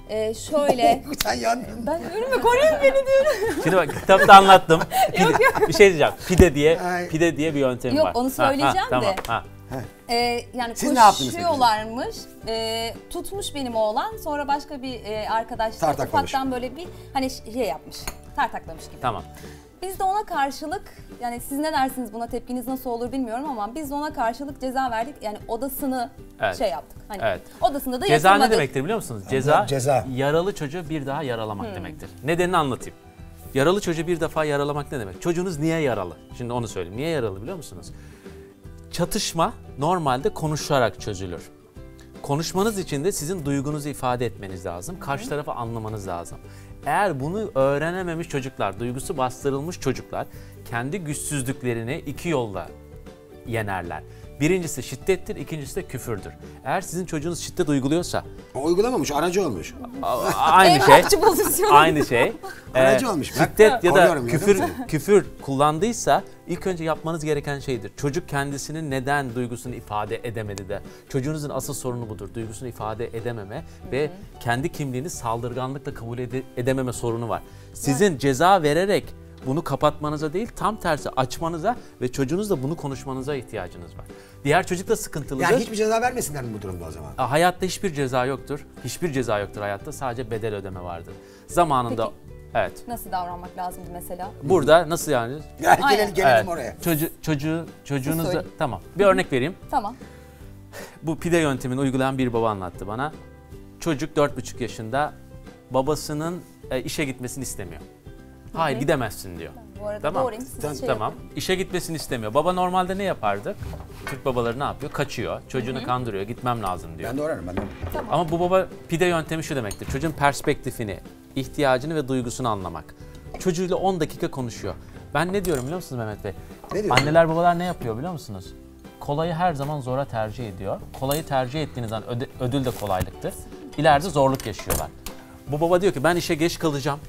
E, şöyle. [LAUGHS] Sen yandın. ben diyorum ya koruyun beni diyorum. Şimdi bak kitapta anlattım. [LAUGHS] Pide, bir şey diyeceğim. Pide diye Ay. pide diye bir yöntemi Yok, var. onu söyleyeceğim tamam, de. Ha. E, yani Siz ne yaptınız peki? koşuyorlarmış. E, tutmuş benim oğlan. Sonra başka bir e, arkadaş ufaktan böyle bir hani şey yapmış. Tartaklamış gibi. Tamam. Biz de ona karşılık yani siz ne dersiniz buna tepkiniz nasıl olur bilmiyorum ama biz de ona karşılık ceza verdik. Yani odasını Evet. şey yaptık. Hani Evet. odasında da Ceza ne yatırmadık. demektir biliyor musunuz? Ceza, Ceza. yaralı çocuğu bir daha yaralamak Hmm. demektir. Nedenini anlatayım. Yaralı çocuğu bir defa yaralamak ne demek? Çocuğunuz niye yaralı? Şimdi onu söyleyeyim. Niye yaralı biliyor musunuz? Çatışma normalde konuşarak çözülür. Konuşmanız için de sizin duygunuzu ifade etmeniz lazım. Karşı tarafı anlamanız lazım. Eğer bunu öğrenememiş çocuklar, duygusu bastırılmış çocuklar kendi güçsüzlüklerini iki yolla yenerler. Birincisi şiddettir, ikincisi de küfürdür. Eğer sizin çocuğunuz şiddet uyguluyorsa O uygulamamış, aracı olmuş. aynı şey. Aynı şey. [LAUGHS] Aracı olmuş. Şiddet ya da küfür küfür kullandıysa ilk önce yapmanız gereken şeydir. Çocuk kendisinin neden duygusunu ifade edemedi de. Çocuğunuzun asıl sorunu budur. Duygusunu ifade edememe ve kendi kimliğini saldırganlıkla kabul ede- edememe sorunu var. Sizin ceza vererek bunu kapatmanıza değil tam tersi açmanıza ve çocuğunuzla bunu konuşmanıza ihtiyacınız var. Diğer çocuk da sıkıntılıdır. Yani hiçbir ceza vermesinler mi bu durumda o zaman? Hayatta hiçbir ceza yoktur. Hiçbir ceza yoktur hayatta. Sadece bedel ödeme vardır. Zamanında evet. Nasıl davranmak lazımdı mesela? Burada nasıl yani? Yani Aynen. gelelim, gelelim Evet. oraya. Çocuğu çocuğu söyleyeyim. tamam. Bir örnek vereyim. [LAUGHS] Tamam. Bu pide yöntemini uygulayan bir baba anlattı bana. Çocuk 4,5 yaşında babasının e, işe gitmesini istemiyor. Hayır gidemezsin diyor. Bu arada Tamam. doğrayayım siz Tamam, şey Tamam. yapın. İşe gitmesini istemiyor. Baba normalde ne yapardı? Türk babaları ne yapıyor? Kaçıyor. Çocuğunu kandırıyor. Gitmem lazım diyor. Ben de orarım, ben de orarım. Ama bu baba pide yöntemi şu demektir. Çocuğun perspektifini, ihtiyacını ve duygusunu anlamak. Çocuğuyla 10 dakika konuşuyor. Ben ne diyorum biliyor musunuz Mehmet Bey? Ne diyorsun? Anneler babalar ne yapıyor biliyor musunuz? Kolayı her zaman zora tercih ediyor. Kolayı tercih ettiğiniz an öde- ödül de kolaylıktır. İleride zorluk yaşıyorlar. Bu baba diyor ki ben işe geç kalacağım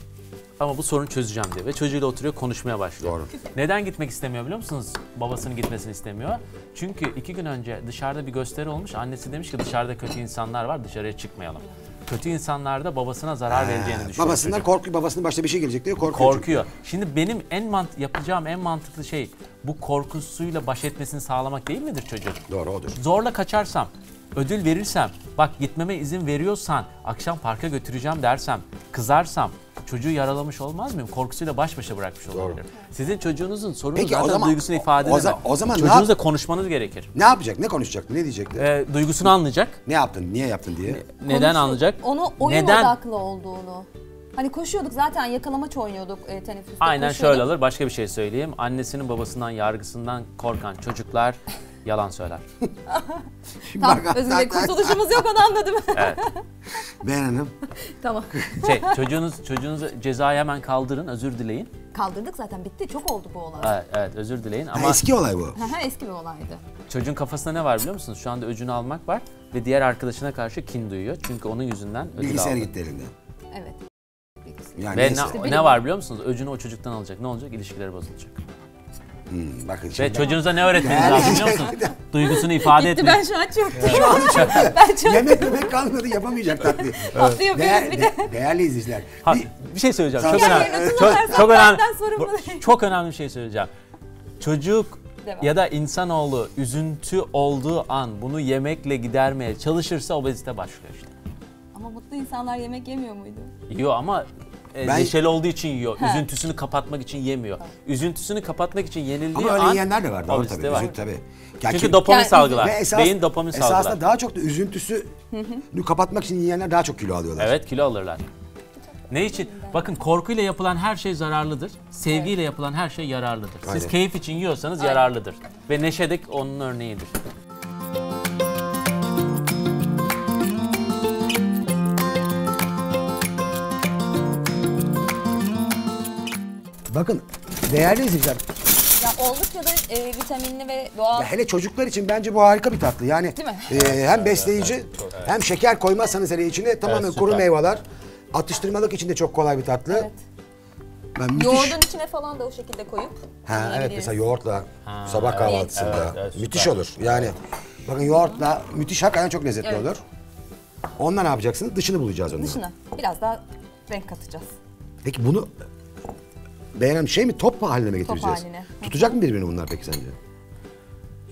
ama bu sorunu çözeceğim diyor. Ve çocuğuyla oturuyor konuşmaya başlıyor. Doğru. Neden gitmek istemiyor biliyor musunuz? Babasının gitmesini istemiyor. Çünkü iki gün önce dışarıda bir gösteri olmuş. Annesi demiş ki dışarıda kötü insanlar var dışarıya çıkmayalım. Kötü insanlar da babasına zarar vereceğini düşünüyor. Babasından çocuk. korkuyor, babasının başına bir şey gelecek diye korkuyor. çünkü. Korkuyor. Şimdi benim en mant yapacağım en mantıklı şey bu korkusuyla baş etmesini sağlamak değil midir çocuğun? Doğru odur. Zorla kaçarsam, ödül verirsem, bak gitmeme izin veriyorsan, akşam parka götüreceğim dersem, kızarsam çocuğu yaralamış olmaz mıyım? Korkusuyla baş başa bırakmış olabilirim. Sizin çocuğunuzun sorunu Peki, o zaten zaman- duygusunu o- ifade o edemez. o zaman ne Çocuğunuzla yap- konuşmanız gerekir. Ne yapacak, ne konuşacak, ne diyecekti? Ee, duygusunu anlayacak. Ne yaptın, niye yaptın diye. Neden Konuşu- anlayacak? Onu oyun Neden? odaklı olduğunu. Hani koşuyorduk zaten yakalamaç oynuyorduk e, teneffüste. Aynen koşuyorduk. şöyle alır. Başka bir şey söyleyeyim. Annesinin babasından yargısından korkan çocuklar [LAUGHS] yalan söyler. [LAUGHS] Tamam Bak, özür dilerim kurtuluşumuz yok onu anladım. [LAUGHS] Evet. Ben hanım. tamam. Şey, çocuğunuz çocuğunuzu cezayı hemen kaldırın, özür dileyin. Kaldırdık zaten bitti çok oldu bu olay. Evet, evet özür dileyin Ha, ama eski olay bu. Eski bir olaydı. çocuğun kafasında ne var biliyor musunuz? Şu anda öcünü almak var ve diğer arkadaşına karşı kin duyuyor. Çünkü onun yüzünden ödül Bilgisayar aldı. gitti elinden. Evet. Yani Ve ne, ne var biliyor musunuz? Öcünü o çocuktan alacak. Ne olacak? İlişkileri bozulacak. Hmm, bakın Ve şimdi. çocuğunuza ne öğretmeniz lazım biliyor musunuz? [LAUGHS] Duygusunu ifade Gitti ben etmek. şu an çok [LAUGHS] ben çok... Yemek yemek kalmadı yapamayacak tatlıyı. tatlı [LAUGHS] yapıyoruz Değer, bir de. de- değerli izleyiciler. Ha, bir- bir şey söyleyeceğim. Çok önemli. Çok, çok önemli. bu-. Çok önemli bir şey söyleyeceğim. Çocuk Devam. ya da insanoğlu üzüntü olduğu an bunu yemekle gidermeye çalışırsa obezite başlıyor işte. Ama mutlu insanlar yemek yemiyor muydu? Yiyor ama e, Ben- neşeli olduğu için yiyor. Üzüntüsünü kapatmak için yemiyor. Üzüntüsünü kapatmak için yenildiği Ama öyle an yiyenler de var. Doğru tabii. var. Üzüntü tabii. Ya Çünkü kim- dopamin Yani- salgılar. Ve esas, Beyin dopamin esasında salgılar. daha çok da üzüntüsünü kapatmak için yiyenler daha çok kilo alıyorlar. Evet kilo alırlar. Ne için? Bakın korkuyla yapılan her şey zararlıdır. Sevgiyle yapılan her şey yararlıdır. Siz Aynen. keyif için yiyorsanız yararlıdır. Ve neşe de onun örneğidir. Bakın değerli izleyiciler Ya oldukça da e, vitaminli ve doğal. Ya hele çocuklar için bence bu harika bir tatlı. Yani Değil mi? e, hem besleyici hem şeker koymazsanız hele içine tamamen Evet, kuru süper. meyveler. Atıştırmalık için de çok kolay bir tatlı. Evet. Ben müthiş. Yoğurdun içine falan da o şekilde koyup. Ha, evet mesela yoğurtla sabah kahvaltısında evet, evet, süper. müthiş olur. Yani bakın yoğurtla müthiş hakikaten çok lezzetli Evet. olur. Ondan ne yapacaksınız? Dışını bulacağız onun. Dışına biraz daha renk katacağız. Peki bunu beğenen şey mi top haline mi getireceğiz? haline. Tutacak mı birbirini bunlar peki sence?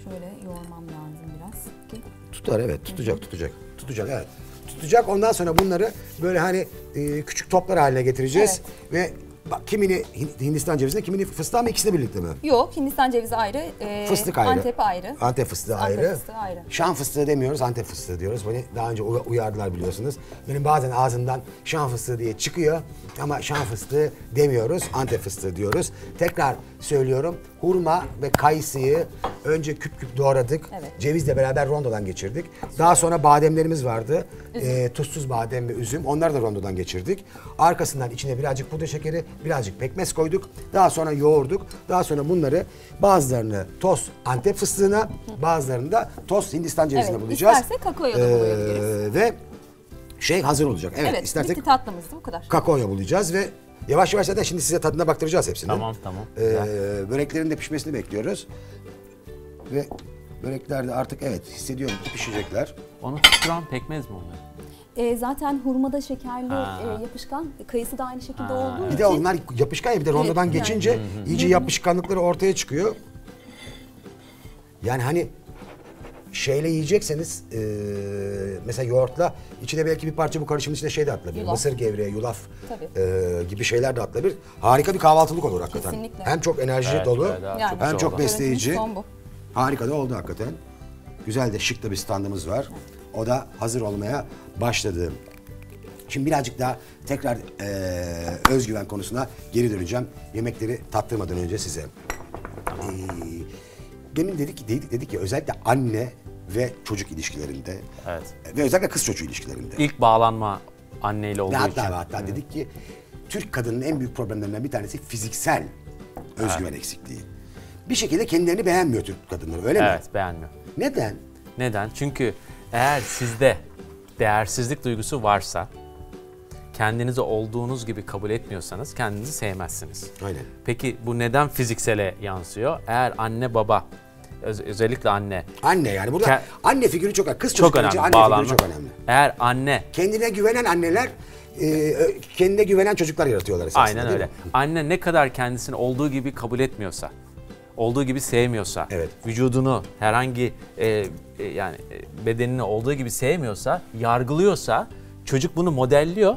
Şöyle yoğurmam lazım biraz ki. Tutar evet tutacak tutacak. Tutacak evet. Tutacak ondan sonra bunları böyle hani e, küçük toplar haline getireceğiz. Ve bak kimini Hin- Hindistan cevizine kimini fıstığa mı ikisi de birlikte mi? Yok Hindistan cevizi ayrı. e, Fıstık ayrı. Antep ayrı. Antep fıstığı Antep ayrı. fıstığı ayrı. Şam fıstığı demiyoruz, Antep fıstığı diyoruz. Beni daha önce uy- uyardılar biliyorsunuz. Benim bazen ağzımdan Şam fıstığı diye çıkıyor ama Şam fıstığı demiyoruz, Antep fıstığı diyoruz. Tekrar söylüyorum, hurma ve kayısıyı önce küp küp doğradık. Evet. Cevizle beraber rondodan geçirdik. Daha sonra bademlerimiz vardı. Ee, tuzsuz badem ve üzüm. Onları da rondodan geçirdik. Arkasından içine birazcık pudra şekeri, birazcık pekmez koyduk. Daha sonra yoğurduk. Daha sonra bunları bazılarını toz Antep fıstığına, bazılarını da toz Hindistan cevizine Evet, bulacağız. isterse kakaoya da bulayabiliriz. Ve şey hazır olacak. Evet, Evet, istersek bitti tatlımız bu kadar. kakaoya bulacağız ve yavaş yavaş zaten şimdi size tadına baktıracağız hepsini. Tamam, tamam. Ee, böreklerin de pişmesini bekliyoruz. Ve börekler de artık evet hissediyorum ki pişecekler. Onu tutturan pekmez mi onlar? E, zaten hurmada şekerli Ha. e, yapışkan, kayısı da aynı şekilde olduğu Bir için. de onlar yapışkan ya bir de rondodan yani. geçince iyice yapışkanlıkları ortaya çıkıyor. Yani hani şeyle yiyecekseniz eee, mesela yoğurtla içine belki bir parça bu karışımın içine şey de atılabilir. Yulaf. Mısır gevreği, yulaf Tabii. eee, gibi şeyler de atılabilir. Harika bir kahvaltılık olur hakikaten. Kesinlikle. Hem çok enerji Evet, dolu evet, evet, çok hem çok oldu. besleyici. Harika da oldu hakikaten. Güzel de şık da bir standımız var. O da hazır olmaya başladı. Şimdi birazcık daha tekrar eee, özgüven konusuna geri döneceğim. Yemekleri tattırmadan önce size. Eee, demin dedik ki dedik, dedik ki özellikle anne ve çocuk ilişkilerinde Evet. ve özellikle kız çocuğu ilişkilerinde. İlk bağlanma anneyle olduğu Ve hatta için. ve hatta dedik ki Türk kadının en büyük problemlerinden bir tanesi fiziksel özgüven eksikliği. Bir şekilde kendilerini beğenmiyor Türk kadınları öyle mi? Evet beğenmiyor. Neden? Neden? Çünkü eğer sizde değersizlik duygusu varsa, kendinizi olduğunuz gibi kabul etmiyorsanız kendinizi sevmezsiniz. Aynen. Peki bu neden fiziksele yansıyor? Eğer anne baba, öz- özellikle anne Anne yani burada Ke- anne figürü çok. Kız çok önemli anne bağlanma. figürü çok önemli. Eğer anne Kendine güvenen anneler e, kendine güvenen çocuklar yaratıyorlar esasında Aynen öyle. mi? Anne ne kadar kendisini olduğu gibi kabul etmiyorsa, olduğu gibi sevmiyorsa, Evet. vücudunu herhangi e, e, yani e, bedenini olduğu gibi sevmiyorsa, yargılıyorsa, çocuk bunu modelliyor.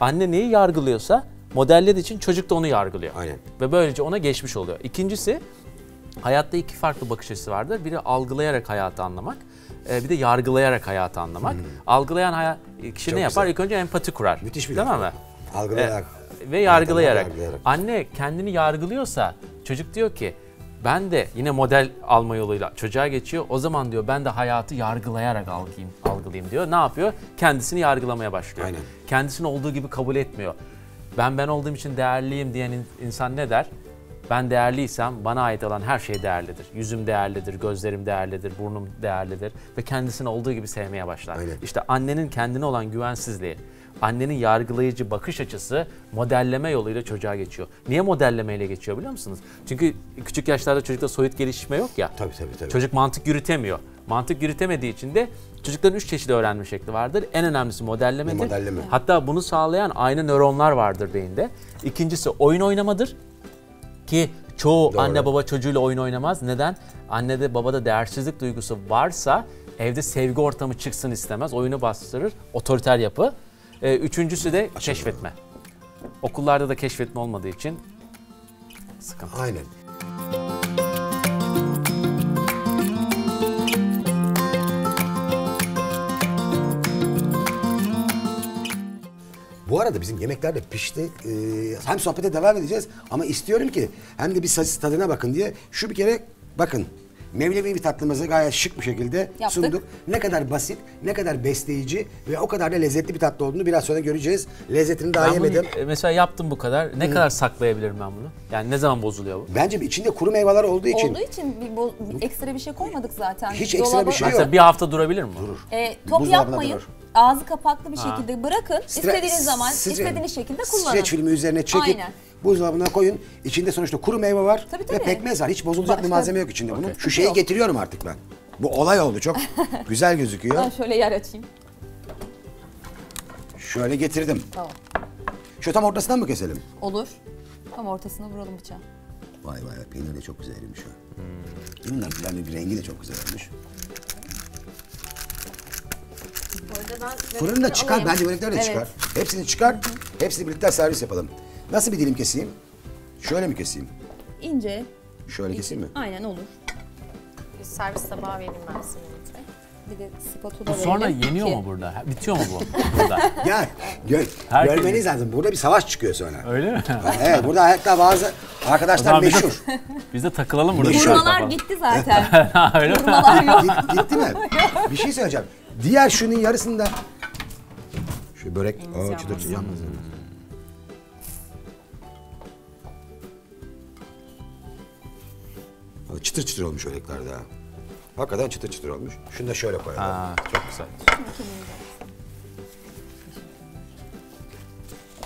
Anne neyi yargılıyorsa modellediği için çocuk da onu yargılıyor. Aynen. Ve böylece ona geçmiş oluyor. İkincisi hayatta iki farklı bakış açısı vardır. Biri algılayarak hayatı anlamak, e, bir de yargılayarak hayatı anlamak. Algılayan hayat, kişi Çok ne yapar? güzel. İlk önce empati kurar. Müthiş bir Değil mi? Algılayarak. E, ve yargılayarak. Yargılayarak. Anne kendini yargılıyorsa çocuk diyor ki ben de yine model alma yoluyla çocuğa geçiyor. O zaman diyor ben de hayatı yargılayarak algılayayım, algılayayım diyor. Ne yapıyor? Kendisini yargılamaya başlıyor. Aynen. Kendisini olduğu gibi kabul etmiyor. Ben ben olduğum için değerliyim diyen in- insan ne der? Ben değerliysem bana ait olan her şey değerlidir. Yüzüm değerlidir, gözlerim değerlidir, burnum değerlidir ve kendisini olduğu gibi sevmeye başlar. Aynen. İşte annenin kendine olan güvensizliği, annenin yargılayıcı bakış açısı modelleme yoluyla çocuğa geçiyor. Niye modellemeyle geçiyor biliyor musunuz? Çünkü küçük yaşlarda çocukta soyut gelişme yok ya. Tabii tabii tabii. Çocuk mantık yürütemiyor. Mantık yürütemediği için de çocukların üç çeşit öğrenme şekli vardır. En önemlisi modellemedir. Modelleme. Hatta bunu sağlayan aynı nöronlar vardır beyinde. İkincisi oyun oynamadır. Ki çoğu Doğru. anne baba çocuğuyla oyun oynamaz. Neden? Annede babada değersizlik duygusu varsa evde sevgi ortamı çıksın istemez. Oyunu bastırır. Otoriter yapı. Ee, üçüncüsü de keşfetme. Okullarda da keşfetme olmadığı için sıkıntı. Aynen. Bu arada bizim yemekler de pişti. Ee, hem sohbete devam edeceğiz ama istiyorum ki hem de bir saç tadına bakın diye. Şu bir kere bakın Mevlevi bir tatlımızı gayet şık bir şekilde Yaptık. sunduk. Ne kadar basit, ne kadar besleyici ve o kadar da lezzetli bir tatlı olduğunu biraz sonra göreceğiz. Lezzetini daha Ben bunu, yemedim. e, mesela yaptım bu kadar. Ne kadar saklayabilirim ben bunu? Yani ne zaman bozuluyor bu? Bence içinde kuru meyveler olduğu için Olduğu için bir, bo- bir ekstra bir şey koymadık zaten. Hiç ekstra bir şey Mesela yok. bir hafta durabilir mi? Durur. E, top Buzdolabına yapmayın. durur. Ağzı kapaklı bir şekilde bırakın. Stre- istediğiniz zaman, istediğiniz şekilde kullanın. Streç filmi üzerine çekip Aynen. buzdolabına koyun. İçinde sonuçta kuru meyve var Tabii, ve tabii. pekmez var. Hiç bozulacak bir malzeme yok içinde bunun. Şu şeyi Yok. getiriyorum artık ben. Bu olay oldu çok [LAUGHS] güzel gözüküyor. Ben şöyle yer açayım. Şöyle getirdim. Tamam. Şu tam ortasından mı keselim? Olur. Tam ortasına vuralım bıçağı. Vay vay peynir de çok güzel erimiş o. Da bence bir rengi de çok güzel olmuş. Ben Fırında çıkar, alayım. bence börekler de Evet. çıkar. Hepsini çıkar, hepsini birlikte servis yapalım. Nasıl bir dilim keseyim? Şöyle mi keseyim? İnce. Şöyle keseyim mi? Aynen olur. Bir servis tabağı vereyim ben size. Bir de spatula Bu sonra verelim yeniyor ki- mu burada? Bitiyor mu bu burada? [LAUGHS] Ya gö- Herkes- görmeniz lazım. Burada bir savaş çıkıyor sonra. Öyle mi? [LAUGHS] evet, burada hatta bazı arkadaşlar zaman biz de, meşhur. biz de takılalım burada. Vurmalar gitti zaten. [LAUGHS] Öyle mi? Vurmalar yok. Git- gitti mi? Bir şey söyleyeceğim. Diğer şunun yarısında şu börek Aa, çıtır çıtır yanmaz. Aa, Çıtır çıtır olmuş börekler de. ha. Hakikaten çıtır çıtır olmuş. Şunu da şöyle koyalım. Ha, çok güzel.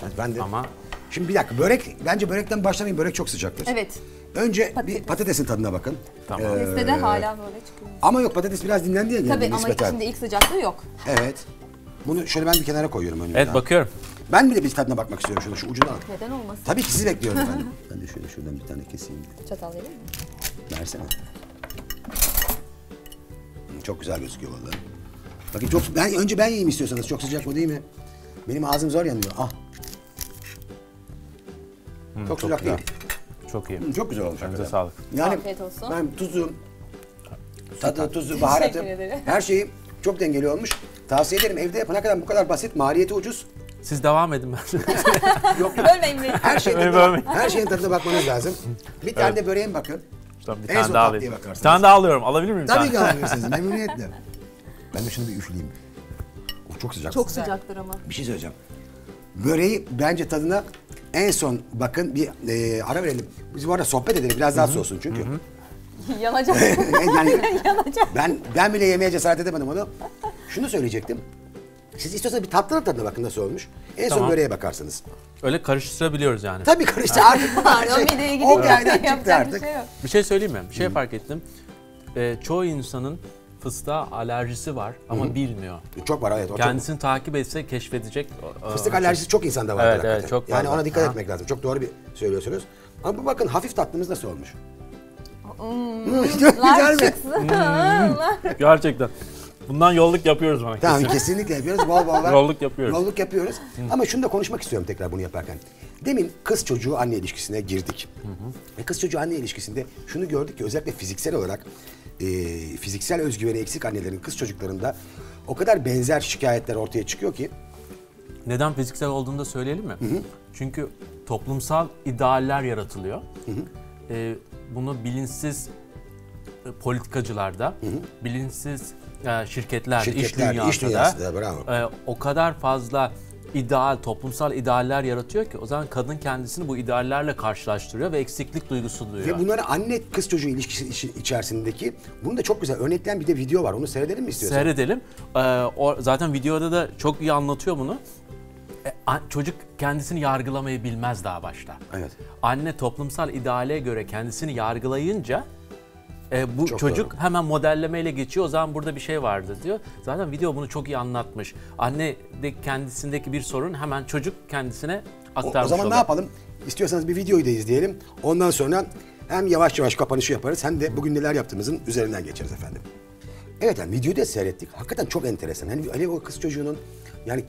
Ben- Ben de. Ama Şimdi bir dakika börek bence börekten başlamayın. Börek çok sıcaktır. Evet. Önce bir Patates. patatesin tadına bakın. Tamam. Ee, Teste de hala böyle çıkıyor. ama yok patates biraz dinlendi ya geldi Tabii ama nispeten. şimdi ilk sıcaklığı yok. Evet. Bunu şöyle ben bir kenara koyuyorum önden. evet bakıyorum. Ben bir de bir tadına bakmak istiyorum şunu şu ucunu al. Neden olmasın? Tabii ki sizi bekliyorum [LAUGHS] efendim. ben de şöyle şuradan bir tane keseyim. Çatal vereyim mi? Versene. Hı, Çok güzel gözüküyor vallahi. Bakın çok ben önce ben yiyeyim istiyorsanız. Çok sıcak mı değil mi? Benim ağzım zor yanıyor. Ah. çok, sıcak güzel. değil. Çok iyi. Hı, Çok güzel olmuş. Elinize hakikaten. sağlık. Yani Afiyet olsun. ben tuzu, tadı, tuzu, baharatı, ederim. her şeyi çok dengeli olmuş. Tavsiye ederim evde yapana kadar bu kadar basit, maliyeti ucuz. Siz devam edin ben. [LAUGHS] Yok yok. Bölmeyin beni. Her şeyin tadına, her şeyin tadına bakmanız lazım. Bir tane de böreğe mi bakın? Tamam, bir En tane son daha tatlıya alayım. bakarsınız. Bir tane daha alıyorum. Alabilir miyim? bir Tabii tane? ki alabilirsiniz [LAUGHS] memnuniyetle. Ben de şunu bir üfleyeyim. O çok sıcak. Çok sıcaktır ama. Bir şey söyleyeceğim. Böreği bence tadına en son bakın bir e, ara verelim. Biz bu arada sohbet edelim biraz daha soğusun çünkü. [LAUGHS] Yanacak. [LAUGHS] yani [LAUGHS] Yanacak. ben ben bile yemeye cesaret edemedim onu. Şunu söyleyecektim. Siz istiyorsanız bir tatlı tadına bakın nasıl olmuş. En son Tamam. böreğe bakarsınız. Öyle karıştırabiliyoruz yani. Tabii karıştı artık. bu Pardon şey- mideye o gidince yaydan çıktı yapacak bir artık. şey yok. Bir şey söyleyeyim mi? Bir şey fark ettim. Ee, çoğu insanın fıstığa alerjisi var ama bilmiyor. Çok var evet. O çok, Kendisini takip etse keşfedecek. Aa, Fıstık alerjisi çok insanda var. Evet, hakikaten. evet, çok Yani ona dikkat Ha. etmek lazım. Çok doğru bir söylüyorsunuz. Ama bu bakın hafif tatlımız nasıl olmuş? Hmm, [LAUGHS] çok Lar güzel mi? çıksın. [LAUGHS] Gerçekten. Bundan yolluk yapıyoruz bana. Tamam kesin. kesinlikle yapıyoruz. Bol bol var. Yolluk yapıyoruz. Yolluk yapıyoruz. Ama şunu da konuşmak istiyorum tekrar bunu yaparken. Demin kız çocuğu anne ilişkisine girdik. Ve kız çocuğu anne ilişkisinde şunu gördük ki özellikle fiziksel olarak e, fiziksel özgüveni eksik annelerin kız çocuklarında o kadar benzer şikayetler ortaya çıkıyor ki Neden fiziksel olduğunu da söyleyelim mi? Çünkü toplumsal idealler yaratılıyor. Ee, bunu bilinçsiz e, politikacılarda, bilinçsiz e, şirketlerde, iş Şirketlerde, dünyasında, iş dünyasında, bravo. e, o kadar fazla ideal, toplumsal idealler yaratıyor ki o zaman kadın kendisini bu ideallerle karşılaştırıyor ve eksiklik duygusu duyuyor. ve bunları anne kız çocuğu ilişkisi içerisindeki bunu da çok güzel örnekleyen bir de video var. Onu seyredelim mi istiyorsan? Seyredelim. Ee, o, zaten videoda da çok iyi anlatıyor bunu. E, a- çocuk kendisini yargılamayı bilmez daha başta. Evet. Anne toplumsal ideale göre kendisini yargılayınca e, bu Çok çocuk doğru. hemen modellemeyle geçiyor. O zaman burada bir şey vardı diyor. Zaten video bunu çok iyi anlatmış. Anne de kendisindeki bir sorun hemen çocuk kendisine O, aktarmış o zaman ne oluyor. yapalım? İstiyorsanız bir videoyu da izleyelim. Ondan sonra hem yavaş yavaş kapanışı yaparız hem de bugün neler yaptığımızın üzerinden geçeriz efendim. Evet yani videoyu da seyrettik. Hakikaten çok enteresan. Hani, hani o kız çocuğunun yani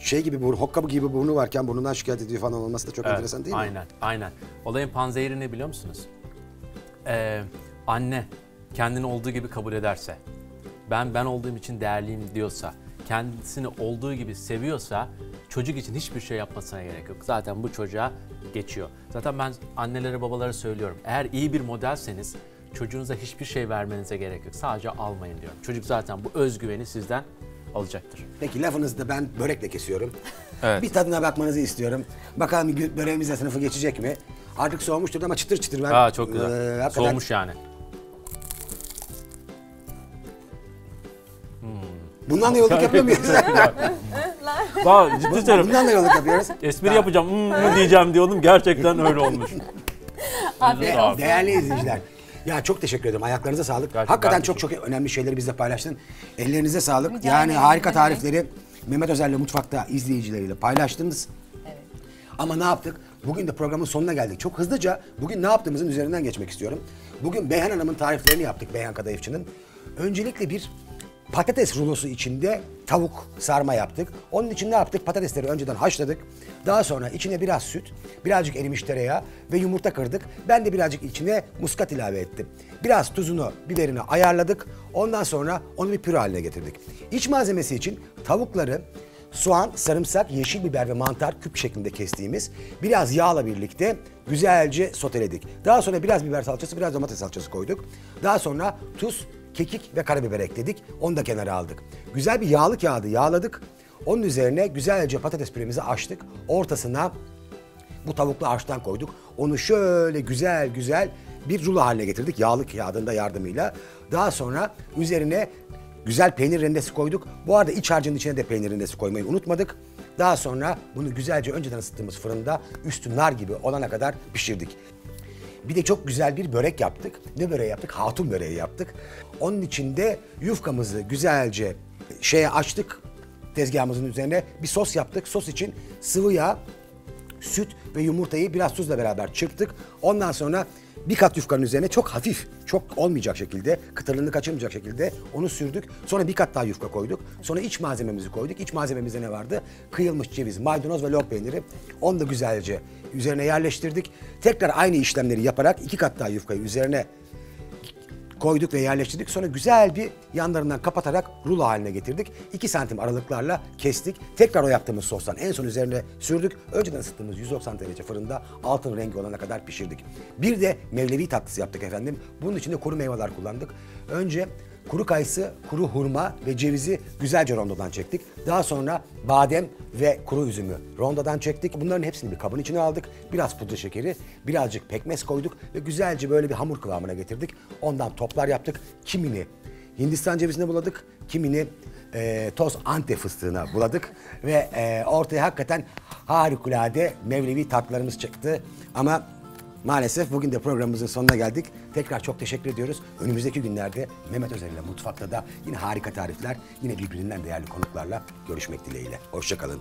şey gibi burnu, hokkabı gibi burnu varken burnundan şikayet ediyor falan olması da çok Evet, enteresan değil mi? aynen, aynen. Olayın panzehiri ne biliyor musunuz? Ee, anne kendini olduğu gibi kabul ederse, ben ben olduğum için değerliyim diyorsa, kendisini olduğu gibi seviyorsa çocuk için hiçbir şey yapmasına gerek yok. Zaten bu çocuğa geçiyor. Zaten ben annelere babalara söylüyorum. Eğer iyi bir modelseniz çocuğunuza hiçbir şey vermenize gerek yok. Sadece almayın diyorum. Çocuk zaten bu özgüveni sizden alacaktır. Peki lafınızı da ben börekle kesiyorum. [LAUGHS] Evet. Bir tadına bakmanızı istiyorum. Bakalım gö- böreğimiz de sınıfı geçecek mi? Artık soğumuştur ama çıtır çıtır ben. Aa çok güzel. e, hakikaten- Soğumuş yani. Bundan da yolluk yapıyor muyuz? Vay ciddi söylüyorum. Bundan da yolluk yapıyoruz. Espri yapacağım hmm, diyeceğim diyordum. Gerçekten öyle olmuş. [LAUGHS] Afiyet De- olsun. değerli izleyiciler. Ya çok teşekkür ederim. Ayaklarınıza sağlık. Gerçekten Hakikaten ben çok çok önemli şeyleri bizle paylaştın. Ellerinize sağlık. Rica yani ederim, harika tarifleri Mehmet Özel'le mutfakta izleyicileriyle paylaştınız. Ama ne yaptık? Bugün de programın sonuna geldik. Çok hızlıca bugün ne yaptığımızın üzerinden geçmek istiyorum. Bugün Beyhan Hanım'ın tariflerini yaptık Beyhan Kadayıfçı'nın. Öncelikle bir patates rulosu içinde tavuk sarma yaptık. Onun için ne yaptık? Patatesleri önceden haşladık. Daha sonra içine biraz süt, birazcık erimiş tereyağı ve yumurta kırdık. Ben de birazcık içine muskat ilave ettim. Biraz tuzunu, biberini ayarladık. Ondan sonra onu bir püre haline getirdik. İç malzemesi için tavukları soğan, sarımsak, yeşil biber ve mantar küp şeklinde kestiğimiz biraz yağla birlikte güzelce soteledik. Daha sonra biraz biber salçası, biraz domates salçası koyduk. Daha sonra tuz, kekik ve karabiber ekledik. Onu da kenara aldık. Güzel bir yağlı kağıdı yağladık. Onun üzerine güzelce patates püremizi açtık. Ortasına bu tavuklu harçtan koyduk. Onu şöyle güzel güzel bir rulo haline getirdik yağlı kağıdın da yardımıyla. Daha sonra üzerine güzel peynir rendesi koyduk. Bu arada iç harcının içine de peynir rendesi koymayı unutmadık. Daha sonra bunu güzelce önceden ısıttığımız fırında üstü nar gibi olana kadar pişirdik. Bir de çok güzel bir börek yaptık. Ne böreği yaptık? Hatun böreği yaptık. Onun içinde yufkamızı güzelce şeye açtık tezgahımızın üzerine. Bir sos yaptık. Sos için sıvı yağ, süt ve yumurtayı biraz tuzla beraber çırptık. Ondan sonra bir kat yufkanın üzerine çok hafif, çok olmayacak şekilde, kıtırlığını kaçırmayacak şekilde onu sürdük. Sonra bir kat daha yufka koyduk. Sonra iç malzememizi koyduk. İç malzememizde ne vardı? Kıyılmış ceviz, maydanoz ve lor peyniri. Onu da güzelce üzerine yerleştirdik. Tekrar aynı işlemleri yaparak iki kat daha yufkayı üzerine koyduk ve yerleştirdik. Sonra güzel bir yanlarından kapatarak rulo haline getirdik. 2 santim aralıklarla kestik. Tekrar o yaptığımız sostan en son üzerine sürdük. Önceden ısıttığımız 190 derece fırında altın rengi olana kadar pişirdik. Bir de mevlevi tatlısı yaptık efendim. Bunun için de kuru meyveler kullandık. Önce kuru kayısı, kuru hurma ve cevizi güzelce rondodan çektik. Daha sonra badem ve kuru üzümü rondodan çektik. Bunların hepsini bir kabın içine aldık. Biraz pudra şekeri, birazcık pekmez koyduk ve güzelce böyle bir hamur kıvamına getirdik. Ondan toplar yaptık. Kimini Hindistan cevizine buladık, kimini e, toz antep fıstığına buladık ve e, ortaya hakikaten harikulade mevlevi tatlılarımız çıktı. Ama Maalesef bugün de programımızın sonuna geldik. Tekrar çok teşekkür ediyoruz. Önümüzdeki günlerde Mehmet Özel ile mutfakta da yine harika tarifler, yine birbirinden değerli konuklarla görüşmek dileğiyle. Hoşçakalın.